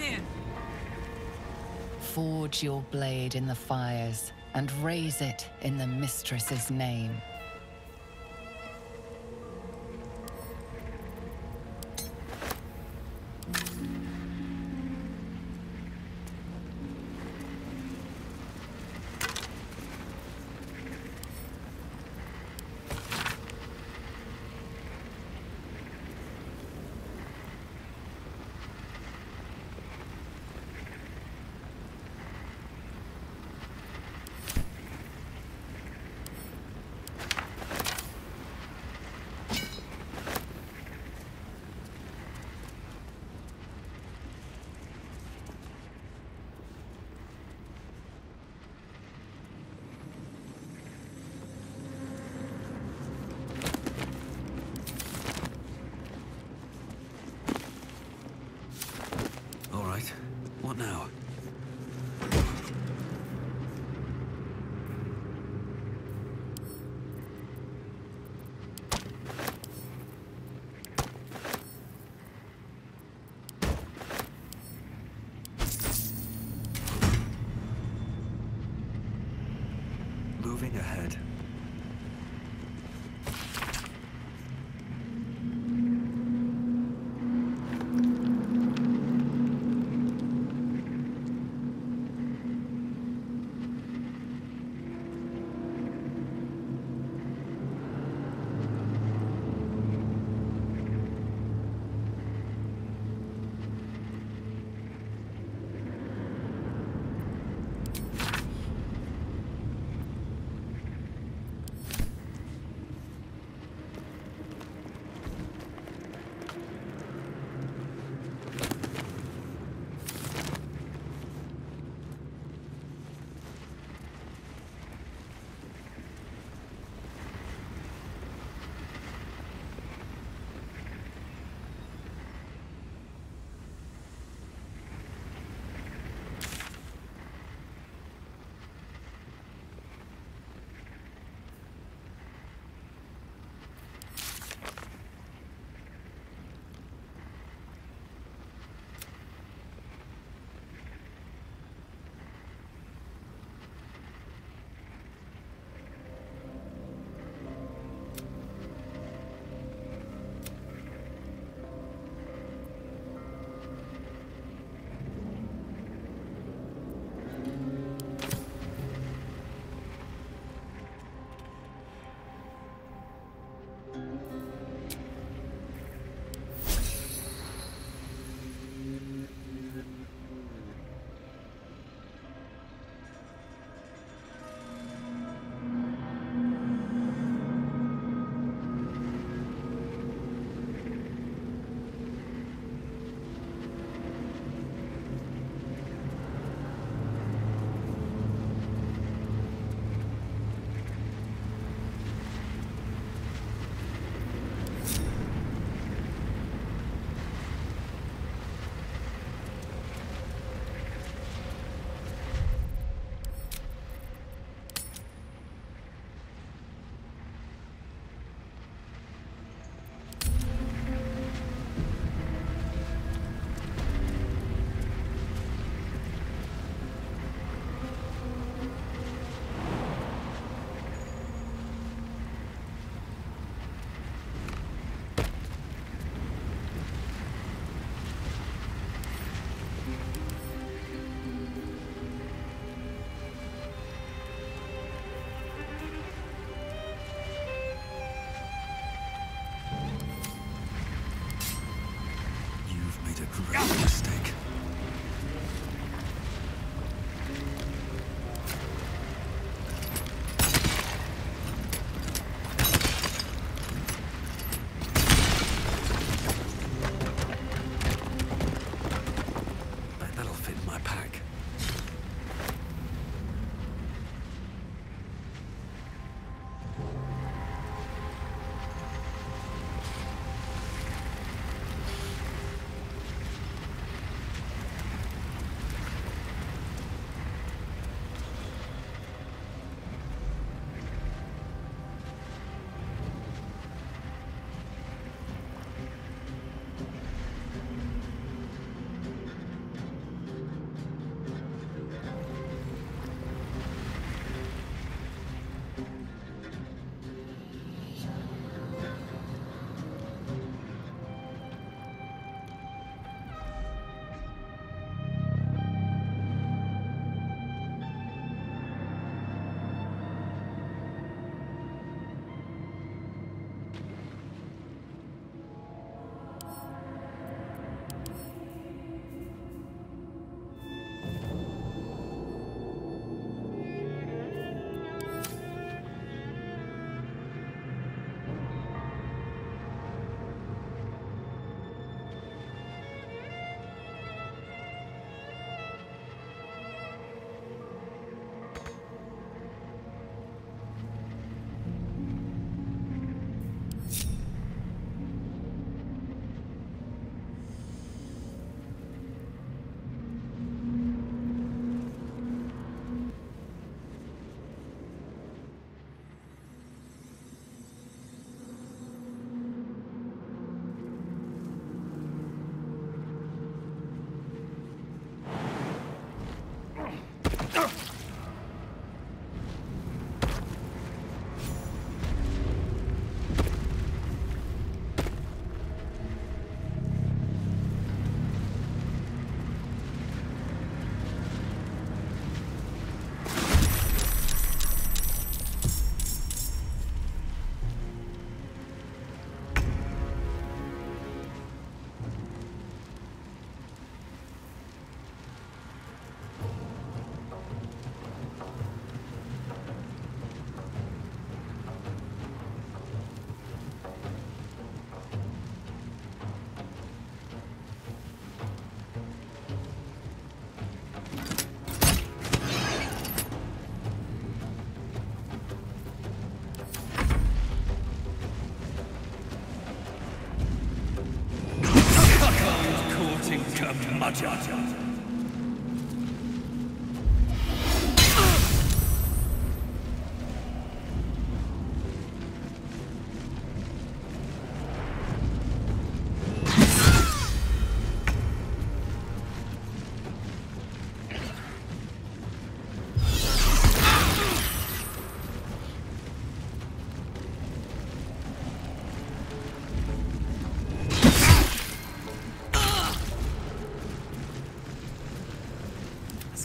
here. Forge your blade in the fires and raise it in the mistress's name.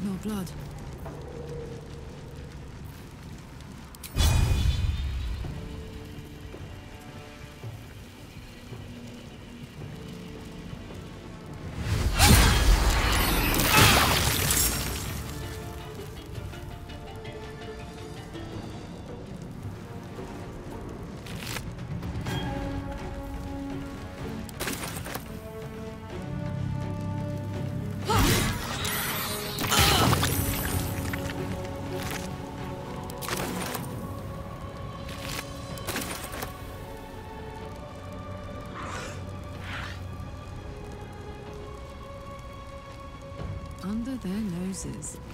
Smell blood. Their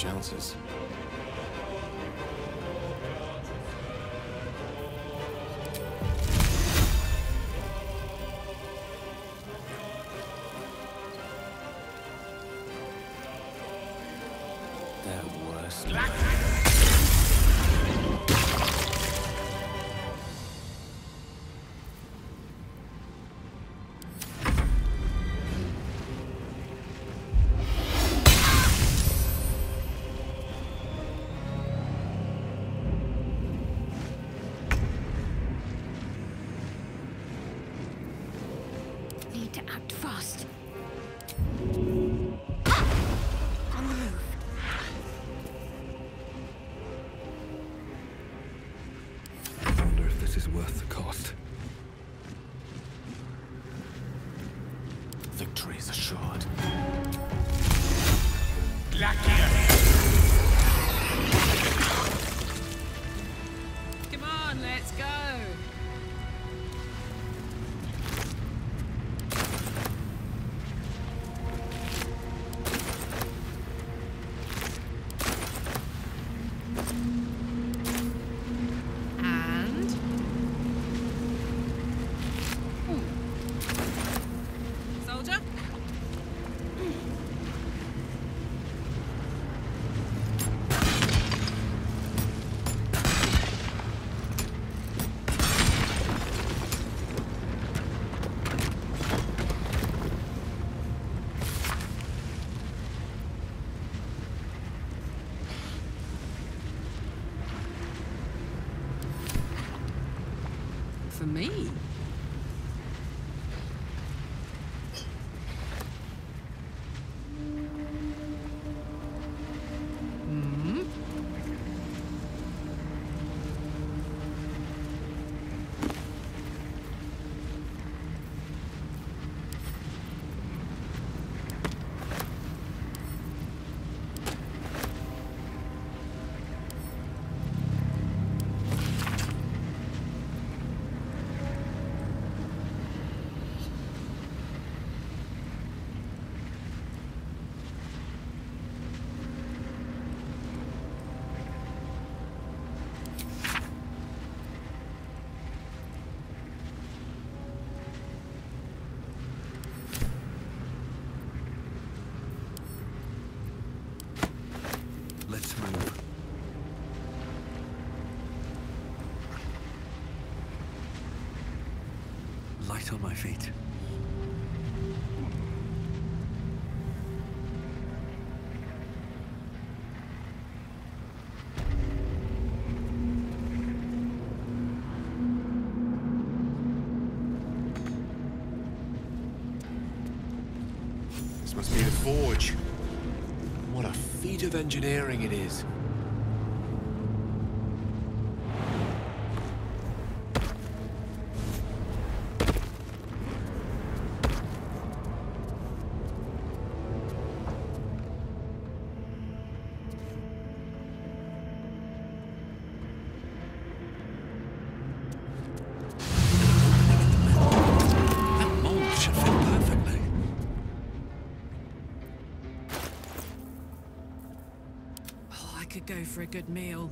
chances. on my feet. This must be the forge. What a feat of engineering it is. for a good meal.